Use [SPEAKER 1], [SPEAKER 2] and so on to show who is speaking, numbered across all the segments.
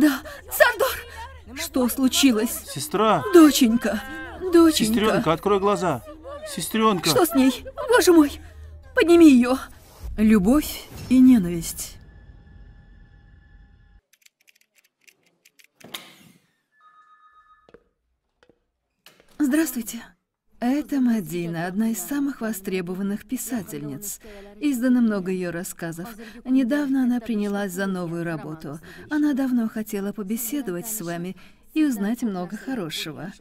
[SPEAKER 1] Да, Сардор! Что случилось?
[SPEAKER 2] Сестра!
[SPEAKER 1] Доченька! Доченька!
[SPEAKER 2] Сестренка, открой глаза! Сестренка!
[SPEAKER 1] Что с ней? Боже мой! Подними ее! Любовь и ненависть. Здравствуйте. Это Мадина, одна из самых востребованных писательниц. Издано много ее рассказов. Недавно она принялась за новую работу. Она давно хотела побеседовать с вами и узнать много хорошего.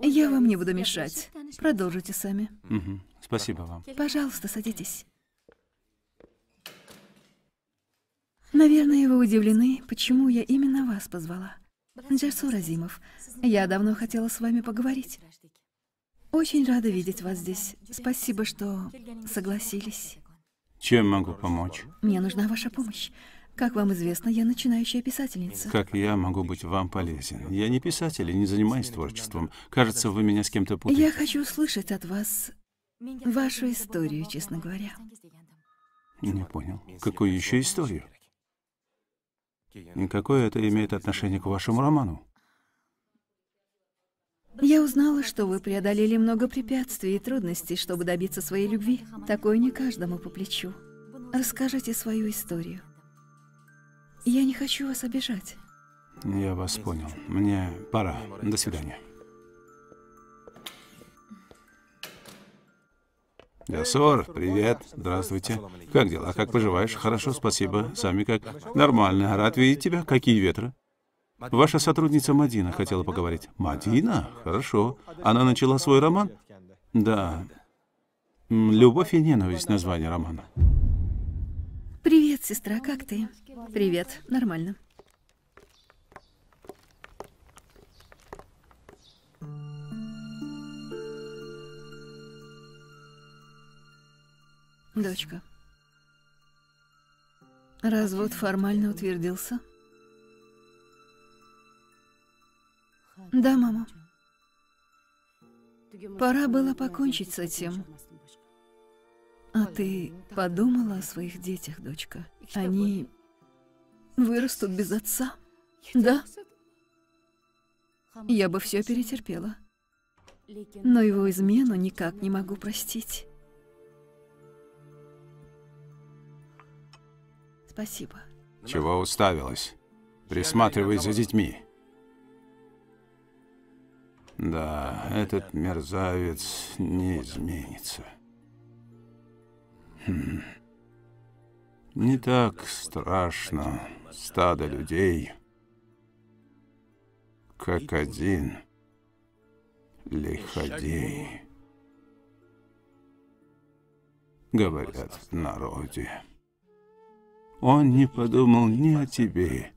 [SPEAKER 1] Я вам не буду мешать. Продолжите сами.
[SPEAKER 2] Мгм. Спасибо вам.
[SPEAKER 1] Пожалуйста, садитесь. Наверное, вы удивлены, почему я именно вас позвала. Джасур Азимов, я давно хотела с вами поговорить. Очень рада видеть вас здесь. Спасибо, что согласились.
[SPEAKER 2] Чем могу помочь?
[SPEAKER 1] Мне нужна ваша помощь. Как вам известно, я начинающая писательница.
[SPEAKER 2] Как я могу быть вам полезен? Я не писатель и не занимаюсь творчеством. Кажется, вы меня с кем-то путаете.
[SPEAKER 1] Я хочу услышать от вас вашу историю, честно говоря.
[SPEAKER 2] Не понял. Какую еще историю? И какое это имеет отношение к вашему роману?
[SPEAKER 1] Я узнала, что вы преодолели много препятствий и трудностей, чтобы добиться своей любви. Такое не каждому по плечу. Расскажите свою историю. Я не хочу вас обижать.
[SPEAKER 2] Я вас понял. Мне пора. До свидания. Ясор, привет. Здравствуйте. Как дела? Как поживаешь? Хорошо, спасибо. Сами как? Нормально. Рад видеть тебя. Какие ветры? Ваша сотрудница Мадина хотела поговорить. Мадина? Хорошо. Она начала свой роман? Да. «Любовь и ненависть» название романа.
[SPEAKER 1] Привет, сестра, как ты? Привет, нормально. Дочка. Развод формально утвердился? Да, мама. Пора было покончить с этим. А ты подумала о своих детях, дочка? Они вырастут без отца? Да? Я бы все перетерпела. Но его измену никак не могу простить. Спасибо.
[SPEAKER 2] Чего уставилась? Присматривай за детьми. Да, этот мерзавец не изменится. Хм. Не так страшно стадо людей, как один лиходей. Говорят в народе. Он не подумал ни о тебе,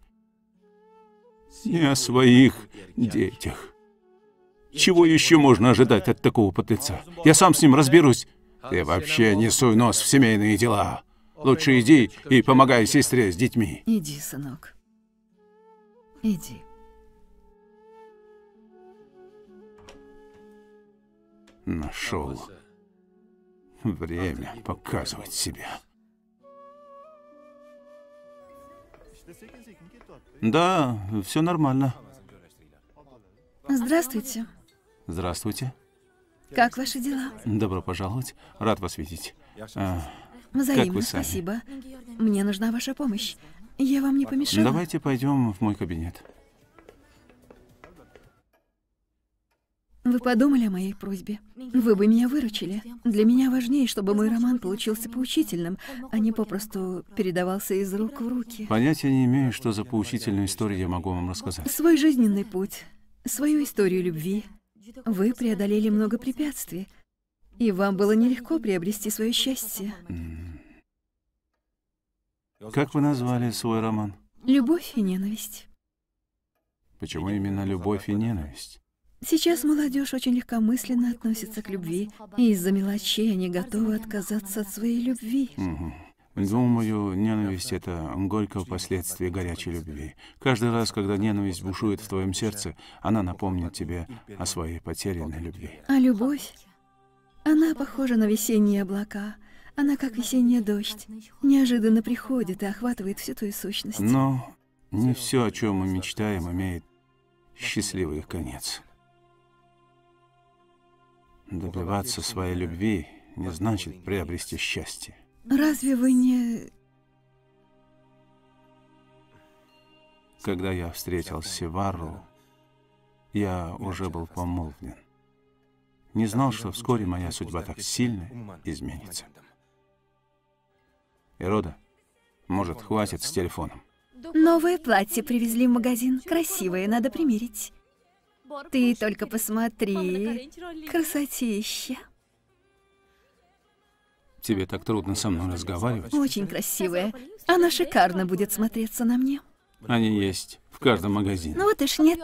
[SPEAKER 2] ни о своих детях. Чего еще можно ожидать от такого подлеца? Я сам с ним разберусь. Ты вообще не суй нос в семейные дела. Лучше иди и помогай сестре с детьми.
[SPEAKER 1] Иди, сынок. Иди.
[SPEAKER 2] Нашел время показывать себя. Да, все нормально.
[SPEAKER 1] Здравствуйте.
[SPEAKER 2] Здравствуйте.
[SPEAKER 1] Как ваши дела?
[SPEAKER 2] Добро пожаловать. Рад вас видеть. А,
[SPEAKER 1] Взаимно,
[SPEAKER 2] вы сами?
[SPEAKER 1] спасибо. Мне нужна ваша помощь. Я вам не помешала?
[SPEAKER 2] давайте пойдем в мой кабинет.
[SPEAKER 1] Вы подумали о моей просьбе? Вы бы меня выручили. Для меня важнее, чтобы мой роман получился поучительным, а не попросту передавался из рук в руки.
[SPEAKER 2] Понятия не имею, что за поучительную историю я могу вам рассказать.
[SPEAKER 1] Свой жизненный путь, свою историю любви. Вы преодолели много препятствий, и вам было нелегко приобрести свое счастье.
[SPEAKER 2] Как вы назвали свой роман?
[SPEAKER 1] Любовь и ненависть.
[SPEAKER 2] Почему именно любовь и ненависть?
[SPEAKER 1] Сейчас молодежь очень легкомысленно относится к любви, и из-за мелочей они готовы отказаться от своей любви.
[SPEAKER 2] Мгм. Думаю, ненависть — это горькое последствие горячей любви. Каждый раз, когда ненависть бушует в твоем сердце, она напомнит тебе о своей потерянной любви.
[SPEAKER 1] А любовь? Она похожа на весенние облака. Она как весенний дождь. Неожиданно приходит и охватывает всю твою сущность.
[SPEAKER 2] Но Не все, о чем мы мечтаем, имеет счастливый конец. Добиваться своей любви не значит приобрести счастье.
[SPEAKER 1] Разве вы не...
[SPEAKER 2] Когда я встретил Севару, я уже был помолвлен. Не знал, что вскоре моя судьба так сильно изменится. Ирода, может, хватит с телефоном?
[SPEAKER 1] Новое платье привезли в магазин. Красивое, надо примерить. Ты только посмотри. Красотища.
[SPEAKER 2] Тебе так трудно со мной разговаривать.
[SPEAKER 1] Очень красивая. Она шикарно будет смотреться на мне.
[SPEAKER 2] Они есть в каждом магазине.
[SPEAKER 1] Ну вот уж нет.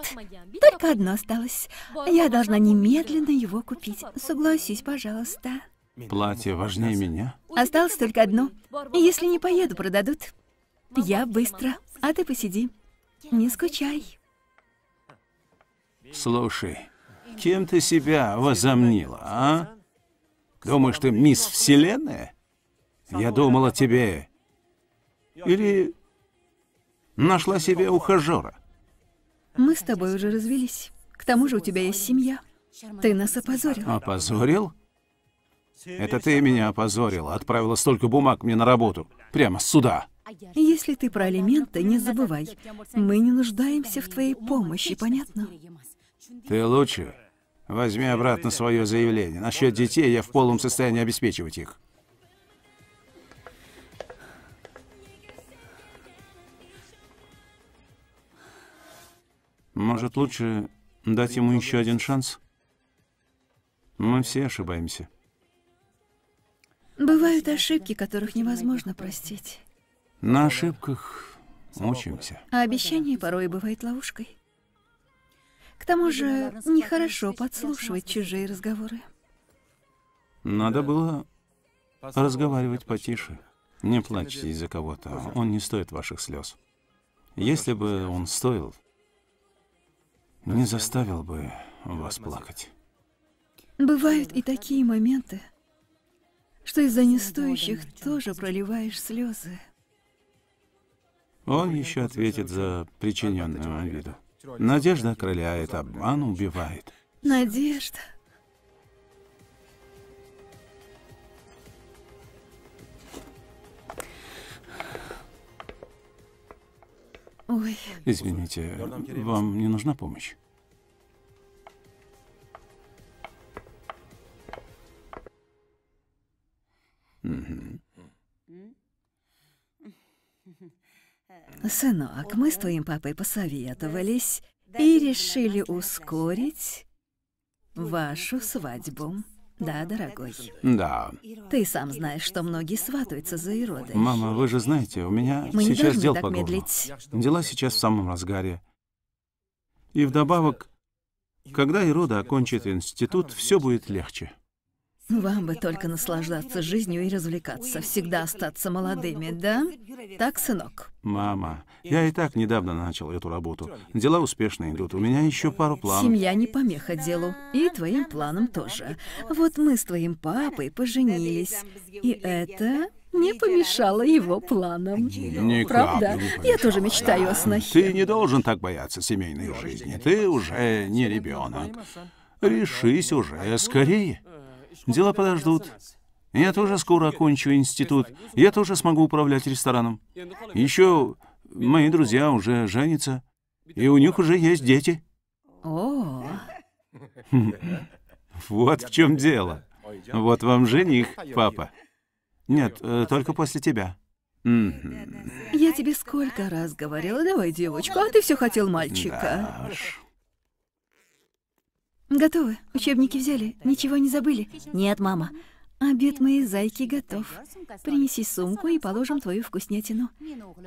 [SPEAKER 1] Только одно осталось. Я должна немедленно его купить. Согласись, пожалуйста.
[SPEAKER 2] Платье важнее меня?
[SPEAKER 1] Осталось только одно. Если не поеду, продадут. Я быстро. А ты посиди. Не скучай.
[SPEAKER 2] Слушай, кем ты себя возомнила, а? Думаешь, ты мисс Вселенная? Я думал о тебе. Или нашла себе ухажера?
[SPEAKER 1] Мы с тобой уже развелись. К тому же у тебя есть семья. Ты нас опозорил.
[SPEAKER 2] Опозорил? Это ты меня опозорила, отправила столько бумаг мне на работу. Прямо сюда.
[SPEAKER 1] Если ты про алименты, не забывай. Мы не нуждаемся в твоей помощи, понятно?
[SPEAKER 2] Ты лучше возьми обратно свое заявление. Насчет детей я в полном состоянии обеспечивать их. Может, лучше дать ему еще один шанс? Мы все ошибаемся.
[SPEAKER 1] Бывают ошибки, которых невозможно простить.
[SPEAKER 2] На ошибках учимся.
[SPEAKER 1] А обещание порой бывает ловушкой. К тому же, нехорошо подслушивать чужие разговоры.
[SPEAKER 2] Надо было разговаривать потише. Не плачьте из-за кого-то, он не стоит ваших слез. Если бы он стоил, не заставил бы вас плакать.
[SPEAKER 1] Бывают и такие моменты, что из-за нестоящих тоже проливаешь слезы.
[SPEAKER 2] Он еще ответит за причиненную обиду. Надежда окрыляет, обман убивает.
[SPEAKER 1] Надежда. Ой,
[SPEAKER 2] Извините, вам не нужна помощь?
[SPEAKER 1] Сынок, мы с твоим папой посоветовались и решили ускорить вашу свадьбу. Да, дорогой.
[SPEAKER 2] Да.
[SPEAKER 1] Ты сам знаешь, что многие сватаются за Иродой.
[SPEAKER 2] Мама, вы же знаете, у меня
[SPEAKER 1] Мы не
[SPEAKER 2] сейчас
[SPEAKER 1] должны
[SPEAKER 2] дел
[SPEAKER 1] так
[SPEAKER 2] по
[SPEAKER 1] медлить.
[SPEAKER 2] Дела сейчас в самом разгаре. И вдобавок, когда Ирода окончит институт, все будет легче.
[SPEAKER 1] Вам бы только наслаждаться жизнью и развлекаться, всегда остаться молодыми, да? Так, сынок?
[SPEAKER 2] Мама, я и так недавно начал эту работу. Дела успешно идут. У меня еще пару планов.
[SPEAKER 1] Семья не помеха делу, и твоим планам тоже. Вот мы с твоим папой поженились, и это не помешало его планам.
[SPEAKER 2] Никак
[SPEAKER 1] Правда?
[SPEAKER 2] не
[SPEAKER 1] Я тоже мечтаю о снохе.
[SPEAKER 2] Ты не должен так бояться семейной жизни. Ты уже не ребенок. Решись уже скорее. Дела подождут. Я тоже скоро окончу институт. Я тоже смогу управлять рестораном. Еще мои друзья уже женятся. И у них уже есть дети.
[SPEAKER 1] О,
[SPEAKER 2] Вот в чем дело. Вот вам жених, папа. Нет, э, только после тебя.
[SPEAKER 1] Я тебе сколько раз говорила, давай девочку, а ты все хотел мальчика.
[SPEAKER 2] Да уж.
[SPEAKER 1] Готовы? Учебники взяли? Ничего не забыли? Нет, мама. Обед моей зайки готов. Принеси сумку и положим твою вкуснятину.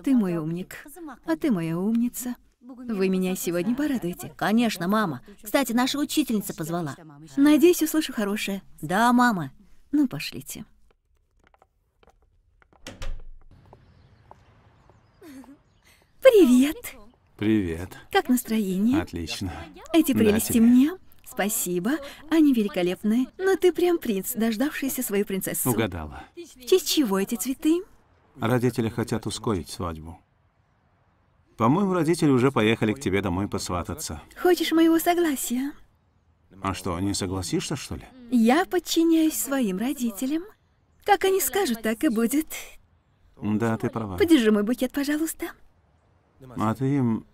[SPEAKER 1] Ты мой умник, а ты моя умница. Вы меня сегодня порадуете.
[SPEAKER 3] Конечно, мама. Кстати, наша учительница позвала.
[SPEAKER 1] Надеюсь, услышу хорошее.
[SPEAKER 3] Да, мама.
[SPEAKER 1] Ну, пошлите. Привет!
[SPEAKER 2] Привет.
[SPEAKER 1] Как настроение?
[SPEAKER 2] Отлично.
[SPEAKER 1] Эти
[SPEAKER 2] Да,
[SPEAKER 1] прелести
[SPEAKER 2] тебе.
[SPEAKER 1] мне? Спасибо, они великолепные. Но ты прям принц, дождавшийся свою принцессу.
[SPEAKER 2] Угадала.
[SPEAKER 1] В честь чего эти цветы?
[SPEAKER 2] Родители хотят ускорить свадьбу. По-моему, родители уже поехали к тебе домой посвататься.
[SPEAKER 1] Хочешь моего согласия?
[SPEAKER 2] А что, не согласишься, что ли?
[SPEAKER 1] Я подчиняюсь своим родителям. Как они скажут, так и будет.
[SPEAKER 2] Да, ты права.
[SPEAKER 1] Подержи мой букет, пожалуйста.
[SPEAKER 2] А ты им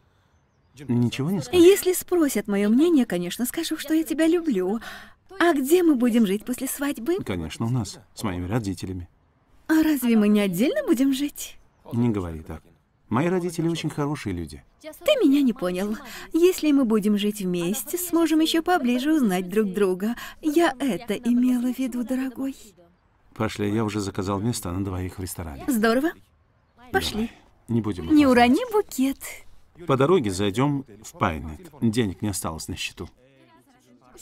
[SPEAKER 2] ничего не скажешь?
[SPEAKER 1] Если спросят мое мнение, конечно, скажу, что я тебя люблю. А где мы будем жить после свадьбы?
[SPEAKER 2] Конечно, у нас, с моими родителями.
[SPEAKER 1] А разве мы не отдельно будем жить?
[SPEAKER 2] Не говори так. Мои родители очень хорошие люди.
[SPEAKER 1] Ты меня не понял. Если мы будем жить вместе, сможем еще поближе узнать друг друга. Я это имела в виду, дорогой.
[SPEAKER 2] Пошли, я уже заказал место на двоих в ресторане.
[SPEAKER 1] Здорово. Пошли.
[SPEAKER 2] Давай, не будем.
[SPEAKER 1] Не урони букет.
[SPEAKER 2] По дороге зайдем в Пайнет. Денег не осталось на счету.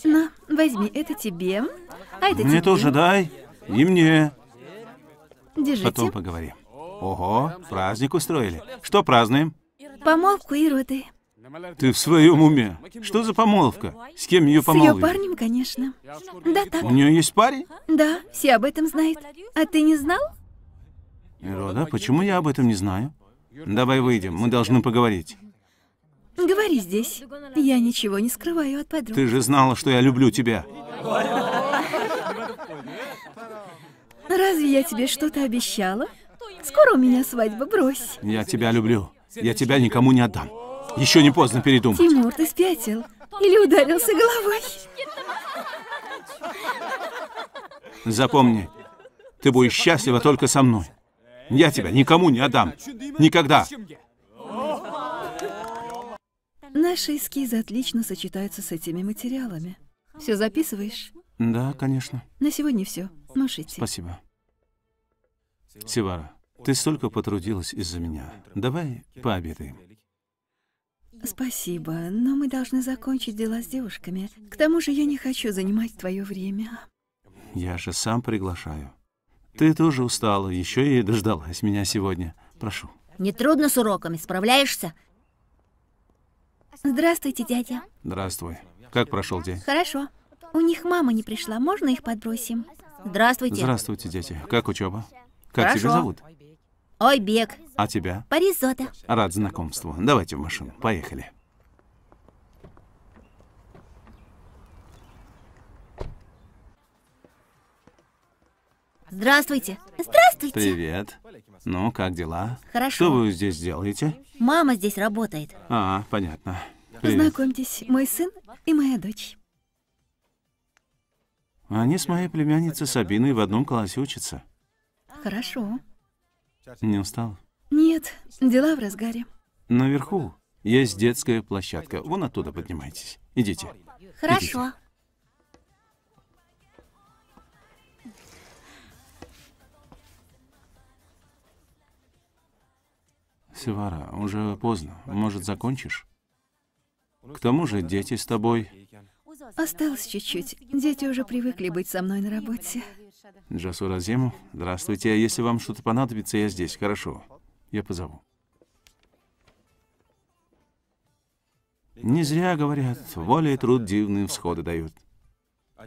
[SPEAKER 1] На, возьми, это тебе. А это
[SPEAKER 2] Мне
[SPEAKER 1] тебе.
[SPEAKER 2] тоже дай. И мне.
[SPEAKER 1] Держите.
[SPEAKER 2] Потом поговорим. Ого, праздник устроили. Что празднуем?
[SPEAKER 1] Помолвку и роды.
[SPEAKER 2] Ты в своем уме? Что за помолвка? С кем ее
[SPEAKER 1] С ее
[SPEAKER 2] помолвили?
[SPEAKER 1] парнем, конечно. Да, так.
[SPEAKER 2] У нее есть парень?
[SPEAKER 1] Да, все об этом знают. А ты не знал?
[SPEAKER 2] Ирода, почему я об этом не знаю? Давай выйдем, мы должны поговорить.
[SPEAKER 1] Говори здесь. Я ничего не скрываю от подруг.
[SPEAKER 2] Ты же знала, что я люблю тебя.
[SPEAKER 1] Разве я тебе что-то обещала? Скоро у меня свадьба, брось.
[SPEAKER 2] Я тебя люблю. Я тебя никому не отдам. Еще не поздно передумать.
[SPEAKER 1] Тимур, ты спятил? Или ударился головой?
[SPEAKER 2] Запомни, ты будешь счастлива только со мной. Я тебя никому не отдам. Никогда.
[SPEAKER 1] Наши эскизы отлично сочетаются с этими материалами. Все записываешь?
[SPEAKER 2] Да, конечно.
[SPEAKER 1] На сегодня все. Можешь идти.
[SPEAKER 2] Спасибо. Сивара, ты столько потрудилась из-за меня. Давай пообедаем.
[SPEAKER 1] Спасибо, но мы должны закончить дела с девушками. К тому же я не хочу занимать твое время.
[SPEAKER 2] Я же сам приглашаю. Ты тоже устала, еще и дождалась меня сегодня. Прошу.
[SPEAKER 3] Не трудно с уроками, справляешься?
[SPEAKER 1] Здравствуйте, дядя.
[SPEAKER 2] Здравствуй. Как прошел день?
[SPEAKER 1] Хорошо. У них мама не пришла, можно их подбросим?
[SPEAKER 3] Здравствуйте.
[SPEAKER 2] Здравствуйте, дети. Как учеба? Как тебя
[SPEAKER 3] Хорошо.
[SPEAKER 2] зовут?
[SPEAKER 3] Ой, Бег.
[SPEAKER 2] А тебя?
[SPEAKER 1] Паризота.
[SPEAKER 2] Рад знакомству. Давайте в машину. Поехали.
[SPEAKER 3] Здравствуйте.
[SPEAKER 1] Здравствуйте.
[SPEAKER 2] Привет. Ну, как дела?
[SPEAKER 3] Хорошо.
[SPEAKER 2] Что вы здесь делаете?
[SPEAKER 3] Мама здесь работает.
[SPEAKER 2] А, понятно. Привет.
[SPEAKER 1] Знакомьтесь, мой сын и моя дочь.
[SPEAKER 2] Они с моей племянницей Сабиной в одном классе учатся.
[SPEAKER 1] Хорошо.
[SPEAKER 2] Не устал?
[SPEAKER 1] Нет, дела в разгаре.
[SPEAKER 2] Наверху есть детская площадка. Вон оттуда поднимайтесь. Идите.
[SPEAKER 3] Хорошо.
[SPEAKER 2] Севара, уже поздно. Может, закончишь? К тому же дети с тобой.
[SPEAKER 1] Осталось чуть-чуть. Дети уже привыкли быть со мной на работе.
[SPEAKER 2] Джасура Зему, здравствуйте. Если вам что-то понадобится, я здесь. Хорошо. Я позову. Не зря говорят, воля и труд дивные всходы дают.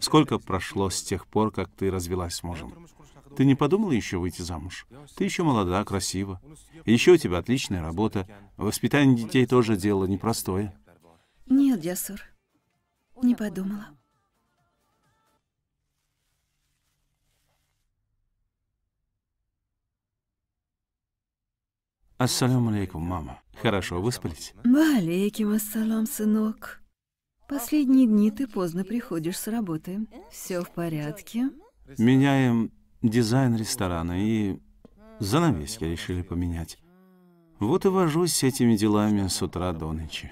[SPEAKER 2] Сколько прошло с тех пор, как ты развелась с мужем? Ты не подумала еще выйти замуж? Ты еще молода, красива. Еще у тебя отличная работа. Воспитание детей тоже дело непростое.
[SPEAKER 1] Нет, Джасур. Не подумала.
[SPEAKER 2] Ассаляму алейкум, мама. Хорошо выспались?
[SPEAKER 1] Валейким ассалам, сынок. Последние дни ты поздно приходишь с работы. Все в порядке?
[SPEAKER 2] Меняем дизайн ресторана и занавески решили поменять. Вот и вожусь с этими делами с утра до ночи.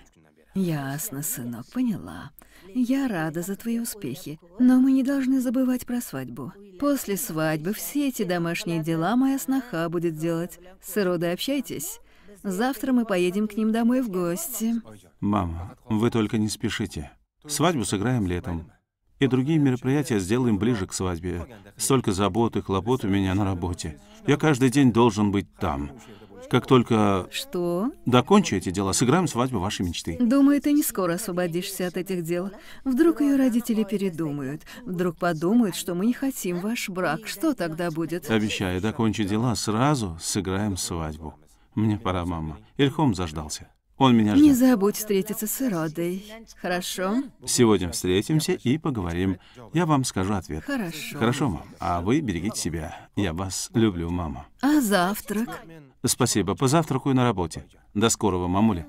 [SPEAKER 1] Ясно, сынок, поняла. Я рада за твои успехи, но мы не должны забывать про свадьбу. После свадьбы все эти домашние дела моя сноха будет делать. С Иродой общайтесь. Завтра мы поедем к ним домой в гости.
[SPEAKER 2] Мама, вы только не спешите. Свадьбу сыграем летом. И другие мероприятия сделаем ближе к свадьбе. Столько забот и хлопот у меня на работе. Я каждый день должен быть там. Как только
[SPEAKER 1] Что?
[SPEAKER 2] докончу эти дела, сыграем свадьбу вашей мечты.
[SPEAKER 1] Думаю, ты не скоро освободишься от этих дел. Вдруг ее родители передумают. Вдруг подумают, что мы не хотим ваш брак. Что тогда будет?
[SPEAKER 2] Обещаю, докончу дела, сразу сыграем свадьбу. Мне пора, мама. Ильхом заждался. Он меня
[SPEAKER 1] Не
[SPEAKER 2] ждет.
[SPEAKER 1] забудь встретиться с Иродой. Хорошо?
[SPEAKER 2] Сегодня встретимся и поговорим. Я вам скажу ответ.
[SPEAKER 1] Хорошо.
[SPEAKER 2] Хорошо, мам. А вы берегите себя. Я вас люблю, мама.
[SPEAKER 1] А завтрак?
[SPEAKER 2] Спасибо. Позавтракаю на работе. До скорого, мамуля.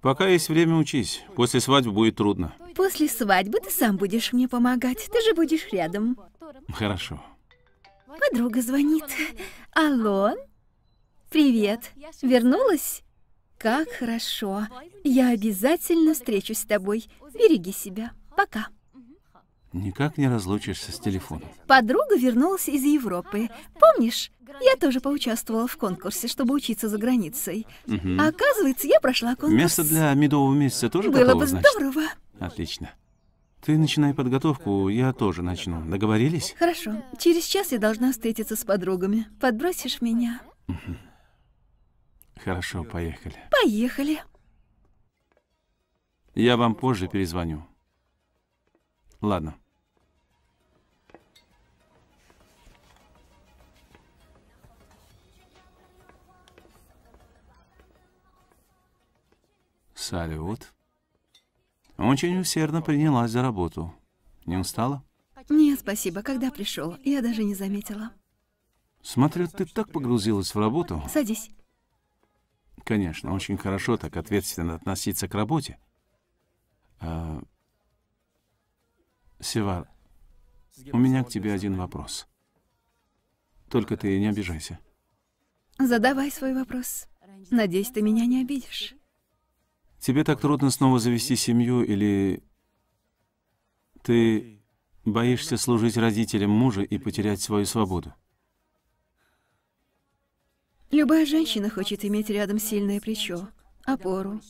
[SPEAKER 2] Пока есть время, учись. После свадьбы будет трудно.
[SPEAKER 1] После свадьбы ты сам будешь мне помогать. Ты же будешь рядом.
[SPEAKER 2] Хорошо.
[SPEAKER 1] Подруга звонит. Алло? Привет. Вернулась? Как хорошо. Я обязательно встречусь с тобой. Береги себя. Пока.
[SPEAKER 2] Никак не разлучишься с телефоном.
[SPEAKER 1] Подруга вернулась из Европы. Помнишь? Я тоже поучаствовала в конкурсе, чтобы учиться за границей. А оказывается, я прошла конкурс.
[SPEAKER 2] Место для медового месяца тоже
[SPEAKER 1] Было
[SPEAKER 2] готово,
[SPEAKER 1] бы
[SPEAKER 2] значит?
[SPEAKER 1] здорово.
[SPEAKER 2] Отлично. Ты начинай подготовку, я тоже начну. Договорились?
[SPEAKER 1] Хорошо. Через час я должна встретиться с подругами. Подбросишь меня?
[SPEAKER 2] Хорошо, поехали.
[SPEAKER 1] Поехали.
[SPEAKER 2] Я вам позже перезвоню. Ладно. Салют. Очень усердно принялась за работу. Не устала?
[SPEAKER 1] Нет, спасибо. Когда пришел, я даже не заметила.
[SPEAKER 2] Смотрю, ты так погрузилась в работу.
[SPEAKER 1] Садись.
[SPEAKER 2] Конечно, очень хорошо так ответственно относиться к работе. А, Севар, у меня к тебе один вопрос. Только ты не обижайся.
[SPEAKER 1] Задавай свой вопрос. Надеюсь, ты меня не обидишь.
[SPEAKER 2] Тебе так трудно снова завести семью или ты боишься служить родителям мужа и потерять свою свободу?
[SPEAKER 1] Любая женщина хочет иметь рядом сильное плечо, опору.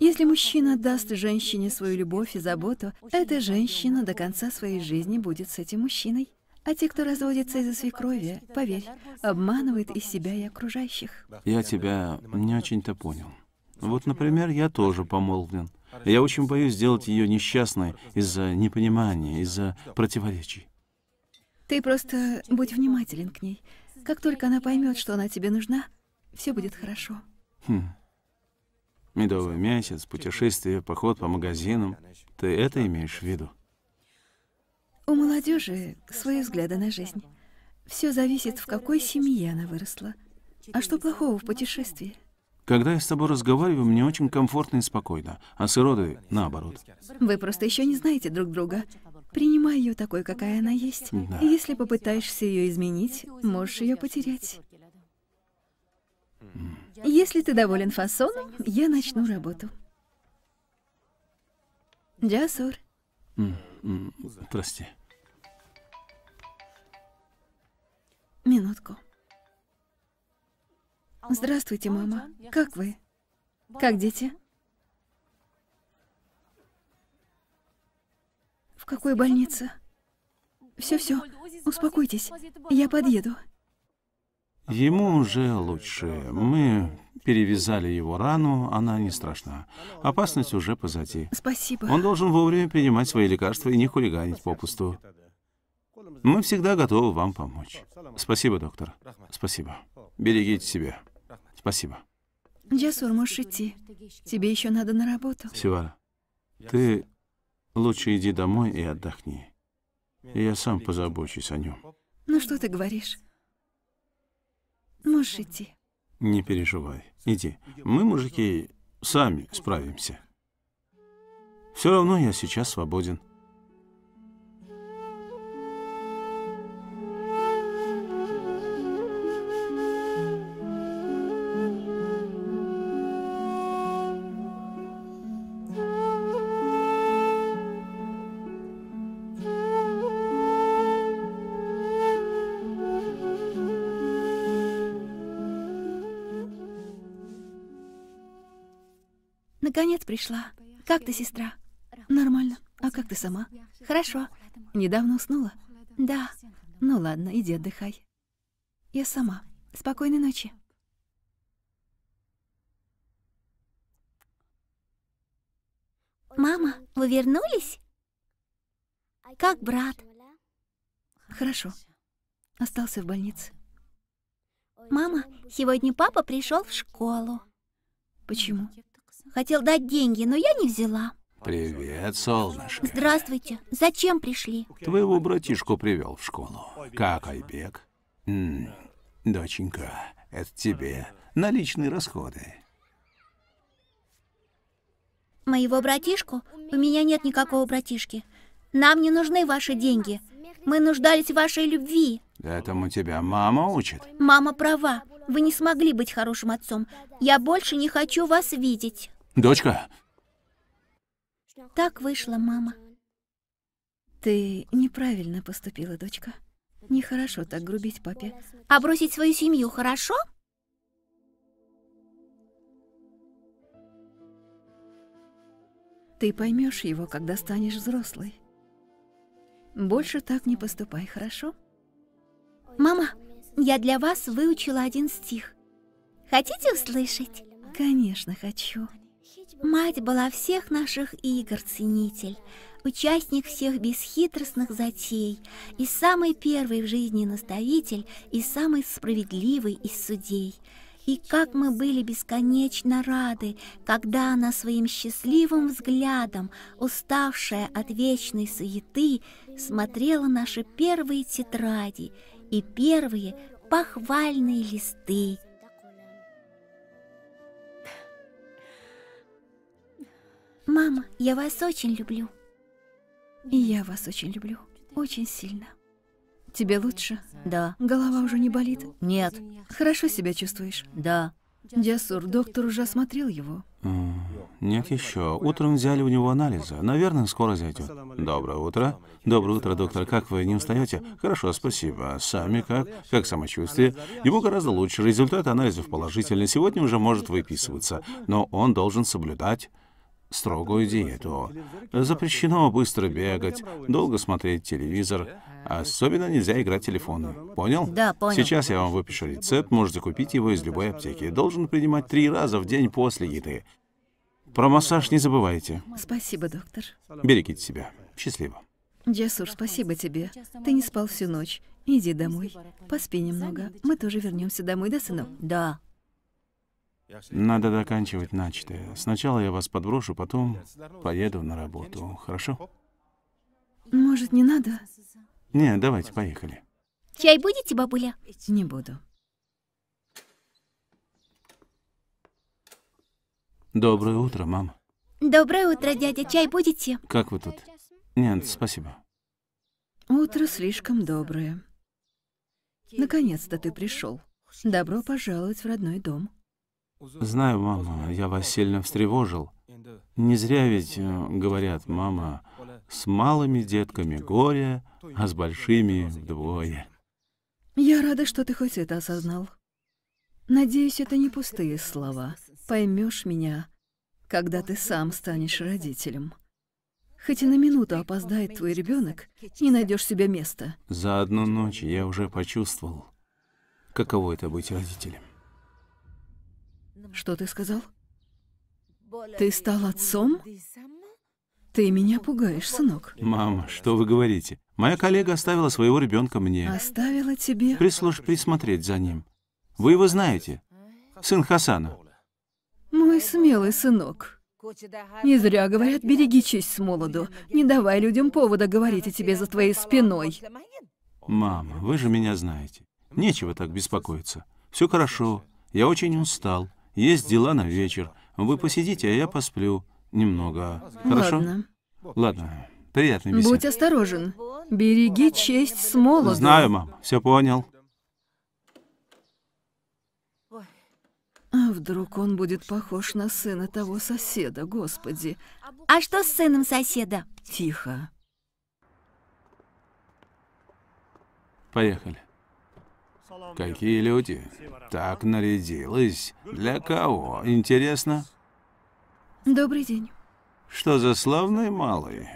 [SPEAKER 1] Если мужчина даст женщине свою любовь и заботу, эта женщина до конца своей жизни будет с этим мужчиной. А те, кто разводится из-за свекрови, поверь, обманывает и себя, и окружающих.
[SPEAKER 2] Я тебя не очень-то понял. Вот, например, я тоже помолвлен. Я очень боюсь сделать ее несчастной из-за непонимания, из-за противоречий.
[SPEAKER 1] Ты просто будь внимателен к ней. Как только она поймет, что она тебе нужна, все будет хорошо.
[SPEAKER 2] Хм. Медовый месяц, путешествие, поход по магазинам. Ты это имеешь в виду?
[SPEAKER 1] У молодежи свои взгляды на жизнь. Все зависит, в какой семье она выросла. А что плохого в путешествии?
[SPEAKER 2] Когда я с тобой разговариваю, мне очень комфортно и спокойно, а с Иродой наоборот.
[SPEAKER 1] Вы просто еще не знаете друг друга. Принимай ее такой, какая она есть.
[SPEAKER 2] Да.
[SPEAKER 1] Если попытаешься ее изменить, можешь ее потерять. Если ты доволен фасоном, я начну работу. Джасур,
[SPEAKER 2] Прости.
[SPEAKER 1] минутку. Здравствуйте, мама. Как вы? Как дети? Какой больнице? Все-все, успокойтесь. Я подъеду.
[SPEAKER 2] Ему уже лучше. Мы перевязали его рану, она не страшна. Опасность уже позади.
[SPEAKER 1] Спасибо.
[SPEAKER 2] Он должен вовремя принимать свои лекарства и не хулиганить попусту. Мы всегда готовы вам помочь. Спасибо, доктор. Спасибо. Берегите себя. Спасибо.
[SPEAKER 1] Джасур, можешь идти. Тебе еще надо на работу.
[SPEAKER 2] Сивара, ты лучше иди домой и отдохни. Я сам позабочусь о нем.
[SPEAKER 1] Ну что ты говоришь? Можешь идти.
[SPEAKER 2] Не переживай. Иди. Мы, мужики, сами справимся. Все равно я сейчас свободен.
[SPEAKER 1] Наконец пришла. Как ты, сестра? Нормально. А как ты сама? Хорошо. Недавно уснула? Да. Ну ладно, иди отдыхай. Я сама. Спокойной ночи.
[SPEAKER 3] Мама, вы вернулись? Как брат?
[SPEAKER 1] Хорошо. Остался в больнице.
[SPEAKER 3] Мама, сегодня папа пришел в школу.
[SPEAKER 1] Почему?
[SPEAKER 3] Хотел дать деньги, но я не взяла.
[SPEAKER 2] Привет, солнышко.
[SPEAKER 3] Здравствуйте. Зачем пришли?
[SPEAKER 2] Твоего братишку привел в школу. Как Айбек? М, доченька, это тебе. Наличные расходы.
[SPEAKER 3] Моего братишку? У меня нет никакого братишки. Нам не нужны ваши деньги. Мы нуждались в вашей любви.
[SPEAKER 2] Этому тебя мама учит.
[SPEAKER 3] Мама права. Вы не смогли быть хорошим отцом. Я больше не хочу вас видеть.
[SPEAKER 2] Дочка,
[SPEAKER 3] Так вышло, мама.
[SPEAKER 1] Ты неправильно поступила, дочка. Нехорошо так грубить папе.
[SPEAKER 3] А бросить свою семью хорошо?
[SPEAKER 1] Ты поймешь его, когда станешь взрослой. Больше так не поступай, хорошо?
[SPEAKER 3] Мама, я для вас выучила один стих. Хотите услышать?
[SPEAKER 1] Конечно, хочу.
[SPEAKER 3] Мать была всех наших игр ценитель, участник всех бесхитростных затей, и самый первый в жизни наставитель, и самый справедливый из судей. И как мы были бесконечно рады, когда она своим счастливым взглядом, уставшая от вечной суеты, смотрела наши первые тетради и первые похвальные листы. Мама, я вас очень люблю.
[SPEAKER 1] И я вас очень люблю. Очень сильно. Тебе лучше?
[SPEAKER 3] Да.
[SPEAKER 1] Голова уже не болит?
[SPEAKER 3] Нет.
[SPEAKER 1] Хорошо себя чувствуешь?
[SPEAKER 3] Да.
[SPEAKER 1] Дясур, доктор уже осмотрел его.
[SPEAKER 2] Нет еще. Утром взяли у него анализы. Наверное, скоро зайдет. Доброе утро. Доброе утро, доктор. Как вы, не устаете? Хорошо, спасибо. Сами как? Как самочувствие? Ему гораздо лучше. Результаты анализов положительные. Сегодня уже может выписываться. Но он должен соблюдать строгую диету. Запрещено быстро бегать, долго смотреть телевизор. Особенно нельзя играть в телефоны. Понял?
[SPEAKER 3] Да, понял.
[SPEAKER 2] Сейчас я вам выпишу рецепт, можете купить его из любой аптеки. Должен принимать три раза в день после еды. Про массаж не забывайте.
[SPEAKER 1] Спасибо, доктор.
[SPEAKER 2] Берегите себя. Счастливо.
[SPEAKER 1] Джасур, спасибо тебе. Ты не спал всю ночь. Иди домой. Поспи немного. Мы тоже вернемся домой, да, сынок?
[SPEAKER 3] Да.
[SPEAKER 2] Надо заканчивать начатое. Сначала я вас подброшу, потом поеду на работу. Хорошо?
[SPEAKER 1] Может, не надо?
[SPEAKER 2] Не, давайте, поехали.
[SPEAKER 3] Чай будете, бабуля?
[SPEAKER 1] Не буду.
[SPEAKER 2] Доброе утро, мам.
[SPEAKER 3] Доброе утро, дядя. Чай будете?
[SPEAKER 2] Как вы тут? Нет, спасибо.
[SPEAKER 1] Утро слишком доброе. Наконец-то ты пришел. Добро пожаловать в родной дом.
[SPEAKER 2] Знаю, мама, я вас сильно встревожил. Не зря ведь э, говорят, мама, с малыми детками горе, а с большими вдвое.
[SPEAKER 1] Я рада, что ты хоть это осознал. Надеюсь, это не пустые слова. Поймешь меня, когда ты сам станешь родителем. Хоть и на минуту опоздает твой ребенок, не найдешь себе места.
[SPEAKER 2] За одну ночь я уже почувствовал, каково это быть родителем.
[SPEAKER 1] Что ты сказал? Ты стал отцом? Ты меня пугаешь, сынок.
[SPEAKER 2] Мама, что вы говорите? Моя коллега оставила своего ребенка мне.
[SPEAKER 1] Оставила тебе.
[SPEAKER 2] Прислуж присмотреть за ним. Вы его знаете? Сын Хасана.
[SPEAKER 1] Мой смелый сынок. Не зря говорят, береги честь с молоду. Не давай людям повода говорить о тебе за твоей спиной.
[SPEAKER 2] Мама, вы же меня знаете. Нечего так беспокоиться. Все хорошо. Я очень устал. Есть дела на вечер. Вы посидите, а я посплю. Немного. Хорошо?
[SPEAKER 1] Ладно.
[SPEAKER 2] Ладно. Приятной беседы.
[SPEAKER 1] Будь осторожен. Береги честь с молоду.
[SPEAKER 2] Знаю, мам. Все понял.
[SPEAKER 1] А вдруг он будет похож на сына того соседа, господи.
[SPEAKER 3] А что с сыном соседа?
[SPEAKER 1] Тихо.
[SPEAKER 2] Поехали. Какие люди? Так нарядилась. Для кого? Интересно?
[SPEAKER 1] Добрый день.
[SPEAKER 2] Что за славный малый?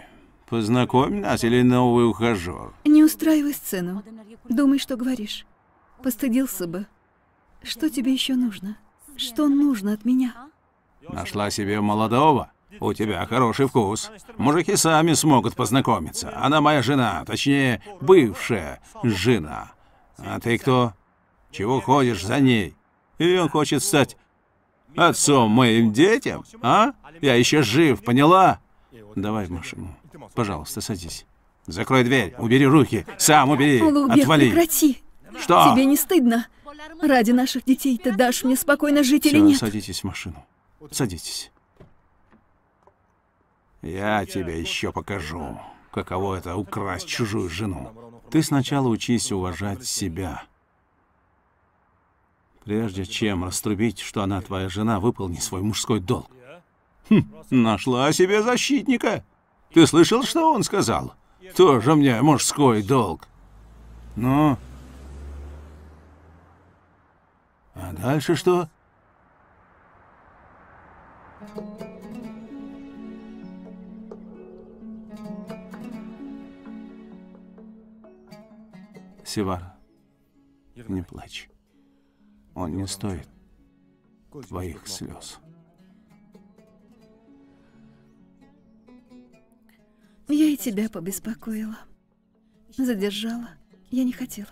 [SPEAKER 2] Познакомь нас или новый ухажер?
[SPEAKER 1] Не устраивай сцену. Думай, что говоришь. Постыдился бы. Что тебе еще нужно? Что нужно от меня?
[SPEAKER 2] Нашла себе молодого? У тебя хороший вкус. Мужики сами смогут познакомиться. Она моя жена, точнее, бывшая жена. А ты кто? Чего ходишь за ней? И он хочет стать отцом моим детям, а? Я еще жив, поняла? Давай в машину. Пожалуйста, садись. Закрой дверь, убери руки. Сам убери.
[SPEAKER 1] Улугбек,
[SPEAKER 2] Отвали.
[SPEAKER 1] прекрати.
[SPEAKER 2] Что?
[SPEAKER 1] Тебе не стыдно? Ради наших детей ты дашь мне спокойно жить или
[SPEAKER 2] Все,
[SPEAKER 1] нет?
[SPEAKER 2] садитесь в машину. Садитесь. Я тебе еще покажу, каково это украсть чужую жену. Ты сначала учись уважать себя. Прежде чем раструбить, что она твоя жена, выполни свой мужской долг. Хм, нашла себе защитника. Ты слышал, что он сказал? Тоже мне мужской долг. Ну? А дальше что? Севара, не плачь. Он не стоит твоих слез.
[SPEAKER 1] Я и тебя побеспокоила. Задержала. Я не хотела.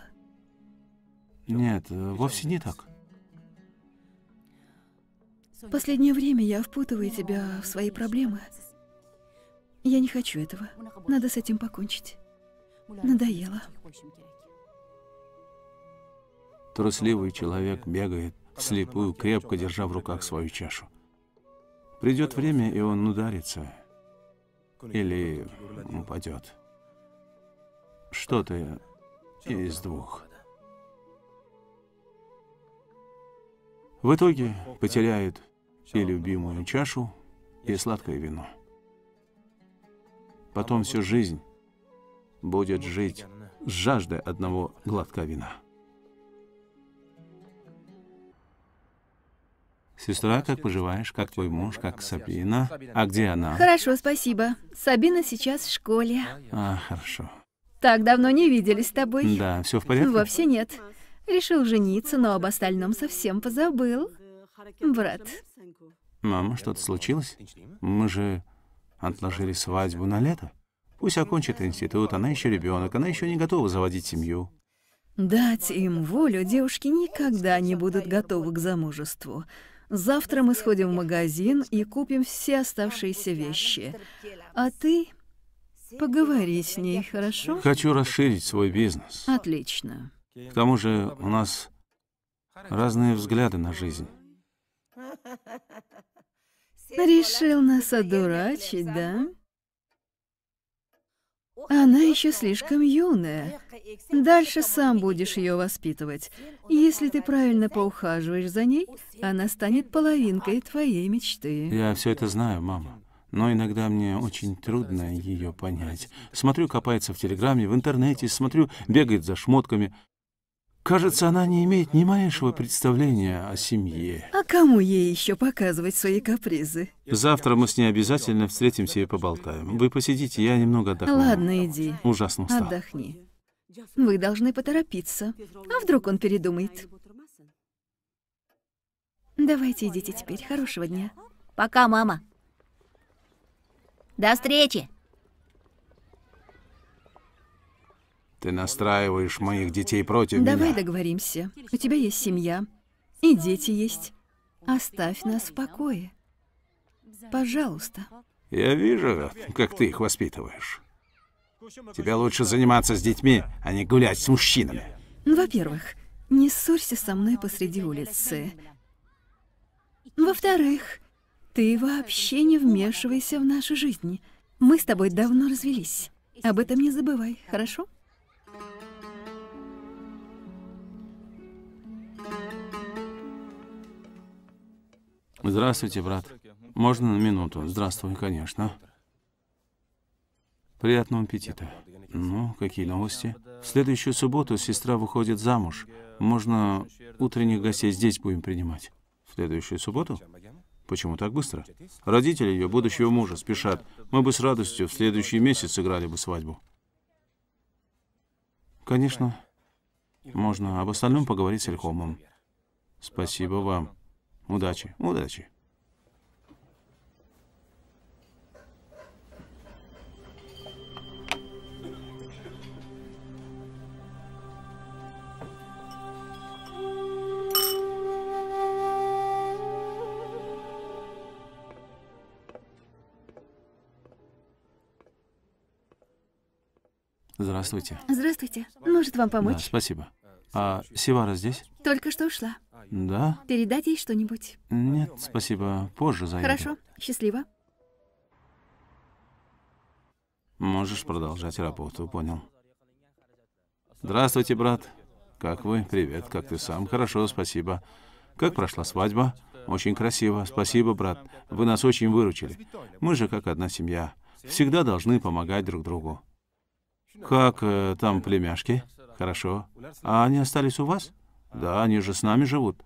[SPEAKER 2] Нет, э, вовсе не так.
[SPEAKER 1] Последнее время я впутываю тебя в свои проблемы. Я не хочу этого. Надо с этим покончить. Надоело.
[SPEAKER 2] Трусливый человек бегает вслепую, крепко держа в руках свою чашу. Придет время, и он ударится. Или упадет. Что-то из двух. В итоге потеряет и любимую чашу, и сладкое вино. Потом всю жизнь будет жить с жаждой одного глотка вина. Сестра, как поживаешь? Как твой муж? Как Сабина? А где она?
[SPEAKER 1] Хорошо, спасибо. Сабина сейчас в школе.
[SPEAKER 2] А, хорошо.
[SPEAKER 1] Так давно не виделись с тобой.
[SPEAKER 2] Да, все в порядке?
[SPEAKER 1] Вовсе нет. Решил жениться, но об остальном совсем позабыл. Брат,
[SPEAKER 2] Мама, что-то случилось? Мы же отложили свадьбу на лето. Пусть окончит институт, она еще ребенок, она еще не готова заводить семью.
[SPEAKER 1] дать им волю девушки никогда не будут готовы к замужеству. Завтра мы сходим в магазин и купим все оставшиеся вещи. А ты поговори с ней, хорошо?
[SPEAKER 2] Хочу расширить свой бизнес.
[SPEAKER 1] Отлично.
[SPEAKER 2] К тому же у нас разные взгляды на жизнь.
[SPEAKER 1] Решил нас одурачить, да? Она еще слишком юная. Дальше сам будешь ее воспитывать. Если ты правильно поухаживаешь за ней, она станет половинкой твоей мечты.
[SPEAKER 2] Я все это знаю, мама. Но иногда мне очень трудно ее понять. Смотрю, копается в Телеграме, в интернете, смотрю, бегает за шмотками. Кажется, она не имеет ни малейшего представления о семье.
[SPEAKER 1] А кому ей еще показывать свои капризы?
[SPEAKER 2] Завтра мы с ней обязательно встретимся и поболтаем. Вы посидите, я немного отдохну.
[SPEAKER 1] Ладно, иди.
[SPEAKER 2] Ужасно устал.
[SPEAKER 1] Отдохни. Вы должны поторопиться. А вдруг он передумает? Давайте идите теперь. Хорошего дня.
[SPEAKER 3] Пока, мама. До встречи.
[SPEAKER 2] Ты настраиваешь моих детей против
[SPEAKER 1] Давай
[SPEAKER 2] меня.
[SPEAKER 1] договоримся. У тебя есть семья. И дети есть. Оставь нас в покое. Пожалуйста.
[SPEAKER 2] Я вижу, как ты их воспитываешь. Тебе лучше заниматься с детьми, а не гулять с мужчинами.
[SPEAKER 1] Во-первых, не ссорься со мной посреди улицы. Во-вторых, ты вообще не вмешивайся в нашу жизнь. Мы с тобой давно развелись. Об этом не забывай, хорошо?
[SPEAKER 2] Здравствуйте, брат. Можно на минуту? Здравствуй, конечно. Приятного аппетита. Ну, какие новости? В следующую субботу сестра выходит замуж. Можно утренних гостей здесь будем принимать. В следующую субботу? Почему так быстро? Родители ее будущего мужа спешат. Мы бы с радостью в следующий месяц сыграли бы свадьбу. Конечно, можно об остальном поговорить с Эльхомом. Спасибо вам. Удачи, удачи. Здравствуйте.
[SPEAKER 1] Здравствуйте. Может вам
[SPEAKER 2] Да,
[SPEAKER 1] помочь?
[SPEAKER 2] спасибо. А Сивара здесь?
[SPEAKER 1] Только что ушла.
[SPEAKER 2] Да?
[SPEAKER 1] Передать ей что-нибудь.
[SPEAKER 2] Нет, спасибо. Позже зайду.
[SPEAKER 1] Хорошо. Счастливо.
[SPEAKER 2] Можешь продолжать работу, понял. Здравствуйте, брат. Как вы? Привет, как ты сам? Хорошо, спасибо. Как прошла свадьба? Очень красиво. Спасибо, брат. Вы нас очень выручили. Мы же как одна семья. Всегда должны помогать друг другу. Как э, там племяшки? Хорошо. А они остались у вас? Да, они же с нами живут.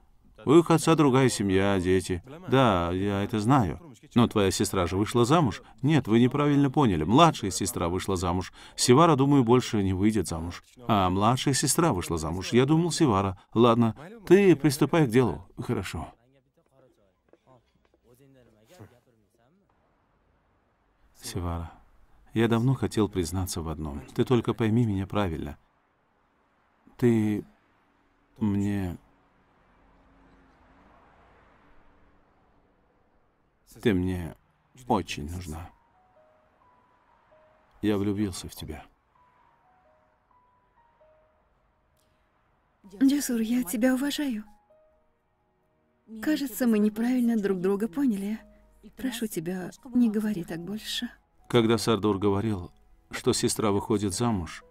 [SPEAKER 2] У их отца другая семья, дети. Да, я это знаю. Но твоя сестра же вышла замуж? Нет, вы неправильно поняли. Младшая сестра вышла замуж. Севара, думаю, больше не выйдет замуж. А младшая сестра вышла замуж. Я думал, Севара. Ладно, ты приступай к делу. Хорошо. Севара, я давно хотел признаться в одном. Ты только пойми меня правильно. Ты мне... Ты мне очень нужна. Я влюбился в тебя.
[SPEAKER 1] Джасур, я тебя уважаю. Кажется, мы неправильно друг друга поняли. Прошу тебя, не говори так больше.
[SPEAKER 2] Когда Сардур говорил, что сестра выходит замуж,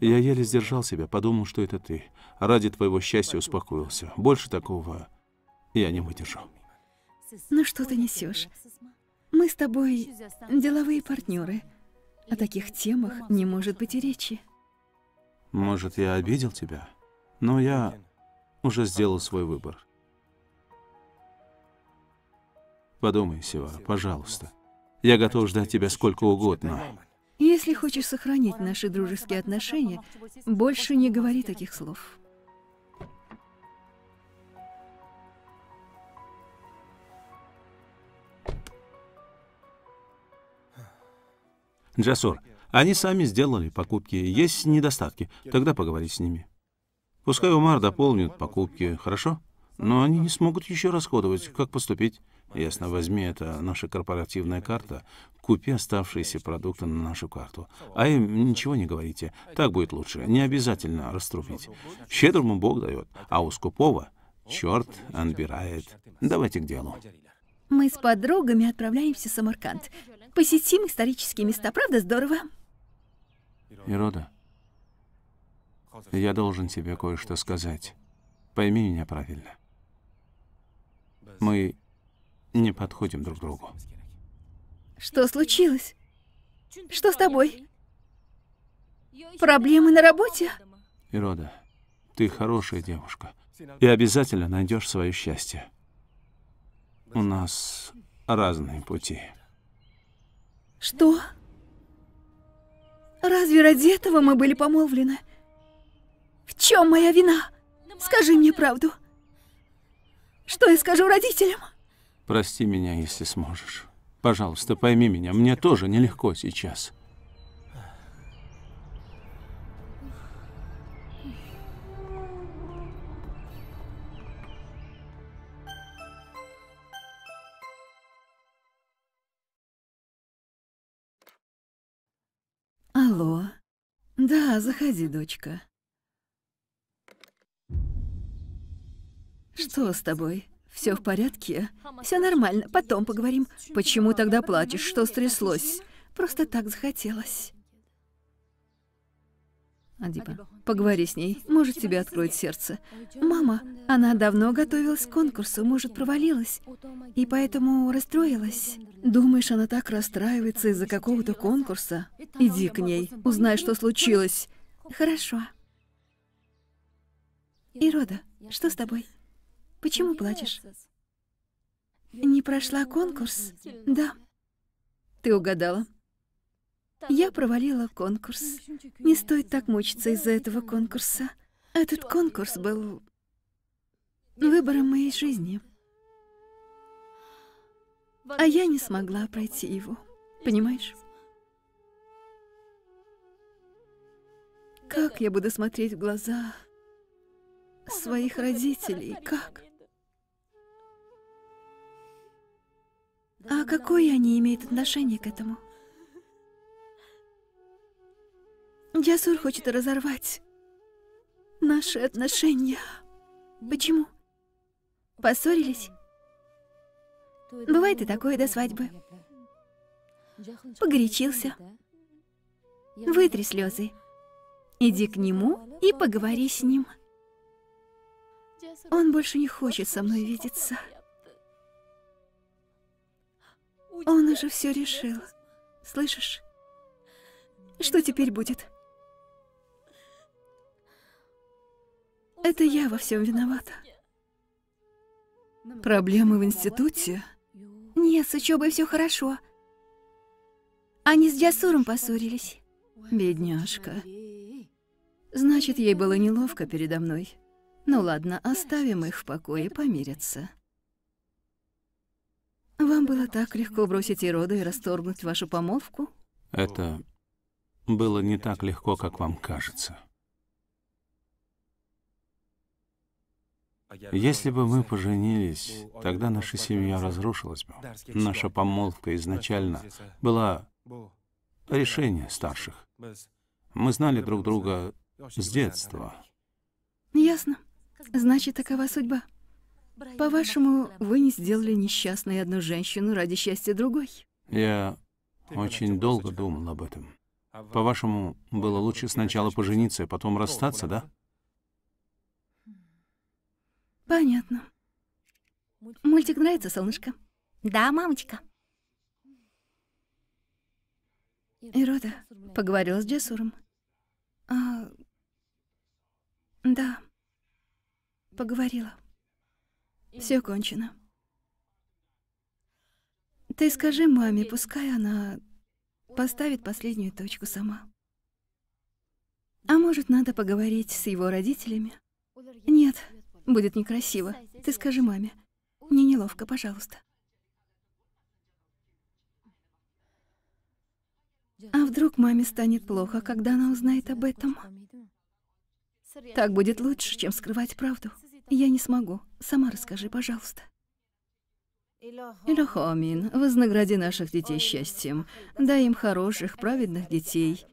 [SPEAKER 2] я еле сдержал себя, подумал, что это ты. Ради твоего счастья успокоился. Больше такого я не выдержу.
[SPEAKER 1] Ну что ты несешь? Мы с тобой деловые партнеры. О таких темах не может быть и речи.
[SPEAKER 2] Может, я обидел тебя, но я уже сделал свой выбор. Подумай, Севара, пожалуйста. Я готов ждать тебя сколько угодно.
[SPEAKER 1] Если хочешь сохранить наши дружеские отношения, больше не говори таких слов.
[SPEAKER 2] Джасур, они сами сделали покупки. Есть недостатки. Тогда поговори с ними. Пускай Умар дополнит покупки, хорошо? Но они не смогут еще расходовать. Как поступить? Ясно, возьми, это наша корпоративная карта. Купи оставшиеся продукты на нашу карту. А им ничего не говорите. Так будет лучше. Не обязательно раструбить. Щедрому Бог дает, а у скупого черт отбирает. Давайте к делу.
[SPEAKER 1] Мы с подругами отправляемся в Самарканд. Посетим исторические места, правда здорово?
[SPEAKER 2] Ирода, я должен тебе кое-что сказать. Пойми меня правильно. Мы не подходим друг другу.
[SPEAKER 1] Что случилось? Что с тобой? Проблемы на работе?
[SPEAKER 2] Ирода, ты хорошая девушка. И обязательно найдешь свое счастье. У нас разные пути.
[SPEAKER 1] Что? Разве ради этого мы были помолвлены? В чем моя вина? Скажи мне правду. Что я скажу родителям?
[SPEAKER 2] Прости меня, если сможешь. Пожалуйста, пойми меня, мне тоже нелегко сейчас.
[SPEAKER 1] Алло. Да, заходи, дочка. Что с тобой? Все в порядке? Все нормально, потом поговорим. Почему тогда плачешь? Что стряслось? Просто так захотелось. Адиба, поговори с ней, может, тебе откроет сердце. Мама, она давно готовилась к конкурсу, может, провалилась, и поэтому расстроилась. Думаешь, она так расстраивается из-за какого-то конкурса? Иди к ней, узнай, что случилось. Хорошо. Ирода, что с тобой? Почему плачешь? Не прошла конкурс? Да. Ты угадала. Я провалила конкурс. Не стоит так мучиться из-за этого конкурса. Этот конкурс был выбором моей жизни. А я не смогла пройти его. Понимаешь? Как я буду смотреть в глаза своих родителей? Как? А какое они имеют отношение к этому? Джасур хочет разорвать наши отношения. Почему? Поссорились? Бывает и такое до свадьбы. Погорячился. Вытри слезы. Иди к нему и поговори с ним. Он больше не хочет со мной видеться. Он уже все решил. Слышишь? Что теперь будет? Это я во всем виновата. Проблемы в институте? Нет, с учебой все хорошо. Они с Джасуром поссорились. Бедняжка. Значит, ей было неловко передо мной. Ну ладно, оставим их в покое, помирятся. Вам было так легко бросить Ирода и расторгнуть вашу помолвку?
[SPEAKER 2] Это было не так легко, как вам кажется. Если бы мы поженились, тогда наша семья разрушилась бы. Наша помолвка изначально была решение старших. Мы знали друг друга с детства.
[SPEAKER 1] Ясно. Значит, такова судьба. По-вашему, вы не сделали несчастной одну женщину ради счастья другой?
[SPEAKER 2] Я очень долго думал об этом. По-вашему, было лучше сначала пожениться, а потом расстаться, да?
[SPEAKER 1] Понятно. Мультик нравится, солнышко?
[SPEAKER 3] Да, мамочка.
[SPEAKER 1] Ирода поговорила с Джесуром. А... Да, поговорила. Все кончено. Ты скажи маме, пускай она поставит последнюю точку сама. А может, надо поговорить с его родителями? Нет, будет некрасиво. Ты скажи маме. Мне неловко, пожалуйста. А вдруг маме станет плохо, когда она узнает об этом? Так будет лучше, чем скрывать правду. Я не смогу. Сама расскажи, пожалуйста. Илохомин, вознагради наших детей счастьем. Дай им хороших, праведных детей.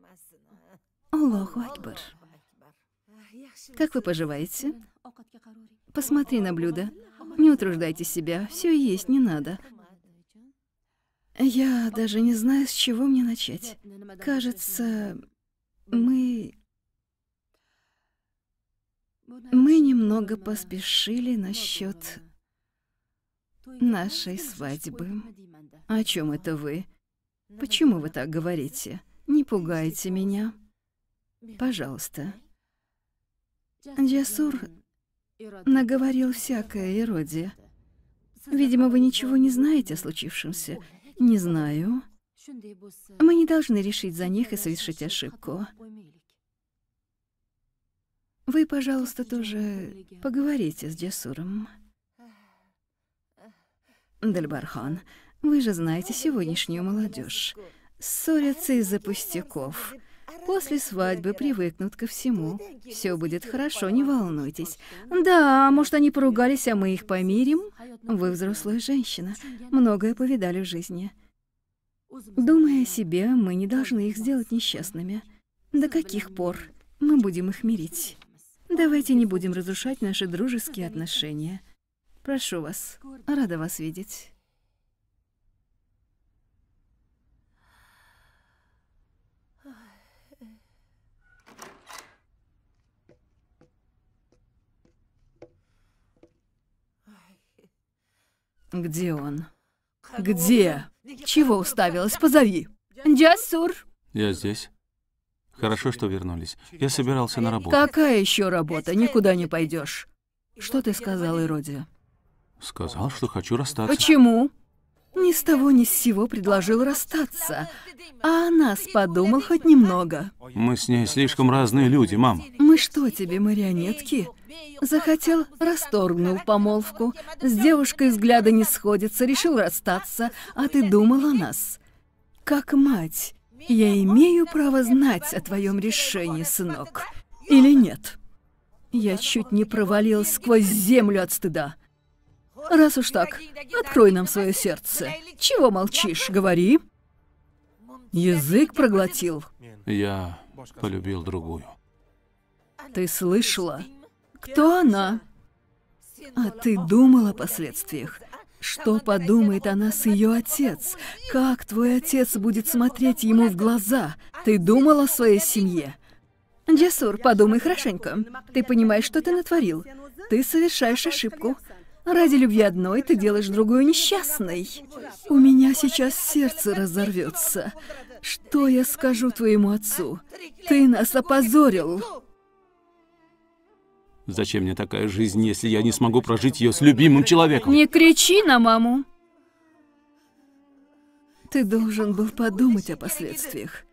[SPEAKER 1] Аллаху Акбар. Как вы поживаете? Посмотри на блюдо. Не утруждайте себя, все есть не надо. Я даже не знаю, с чего мне начать. Кажется, мы... Мы немного поспешили насчет нашей свадьбы. О чем это вы? Почему вы так говорите? Не пугайте меня. Пожалуйста. Джасур наговорил всякое Ироде. Видимо, вы ничего не знаете о случившемся. Не знаю. Мы не должны решить за них и совершить ошибку. Вы, пожалуйста, тоже поговорите с Джасуром. Дальбархан, вы же знаете сегодняшнюю молодежь. Ссорятся из-за пустяков. После свадьбы привыкнут ко всему. Все будет хорошо, не волнуйтесь. Да, может, они поругались, а мы их помирим? Вы взрослая женщина, многое повидали в жизни. Думая о себе, мы не должны их сделать несчастными. До каких пор мы будем их мирить? Давайте не будем разрушать наши дружеские отношения. Прошу вас, рада вас видеть. Где он? Где? Чего уставилась? Позови. Джасур.
[SPEAKER 2] Я здесь. Хорошо, что вернулись. Я собирался на работу.
[SPEAKER 1] Какая еще работа? Никуда не пойдешь. Что ты сказал Ироде?
[SPEAKER 2] Сказал, что хочу расстаться.
[SPEAKER 1] Почему? Ни с того ни с сего предложил расстаться. А о нас подумал хоть немного.
[SPEAKER 2] Мы с ней слишком разные люди, мам.
[SPEAKER 1] Мы что тебе, марионетки? Захотел, расторгнул помолвку. С девушкой взгляда не сходятся, решил расстаться. А ты думал о нас? Как мать, я имею право знать о твоем решении, сынок. Или нет? Я чуть не провалилась сквозь землю от стыда. Раз уж так, открой нам свое сердце. Чего молчишь? Говори. Язык проглотил.
[SPEAKER 2] Я полюбил другую.
[SPEAKER 1] Ты слышала? Кто она? А ты думал о последствиях? Что подумает о нас ее отец? Как твой отец будет смотреть ему в глаза? Ты думал о своей семье? Джасур, подумай хорошенько. Ты понимаешь, что ты натворил. Ты совершаешь ошибку. Ради любви одной ты делаешь другую несчастной. У меня сейчас сердце разорвется. Что я скажу твоему отцу? Ты нас опозорил.
[SPEAKER 2] Зачем мне такая жизнь, если я не смогу прожить ее с любимым человеком?
[SPEAKER 1] Не кричи на маму. Ты должен был подумать о последствиях.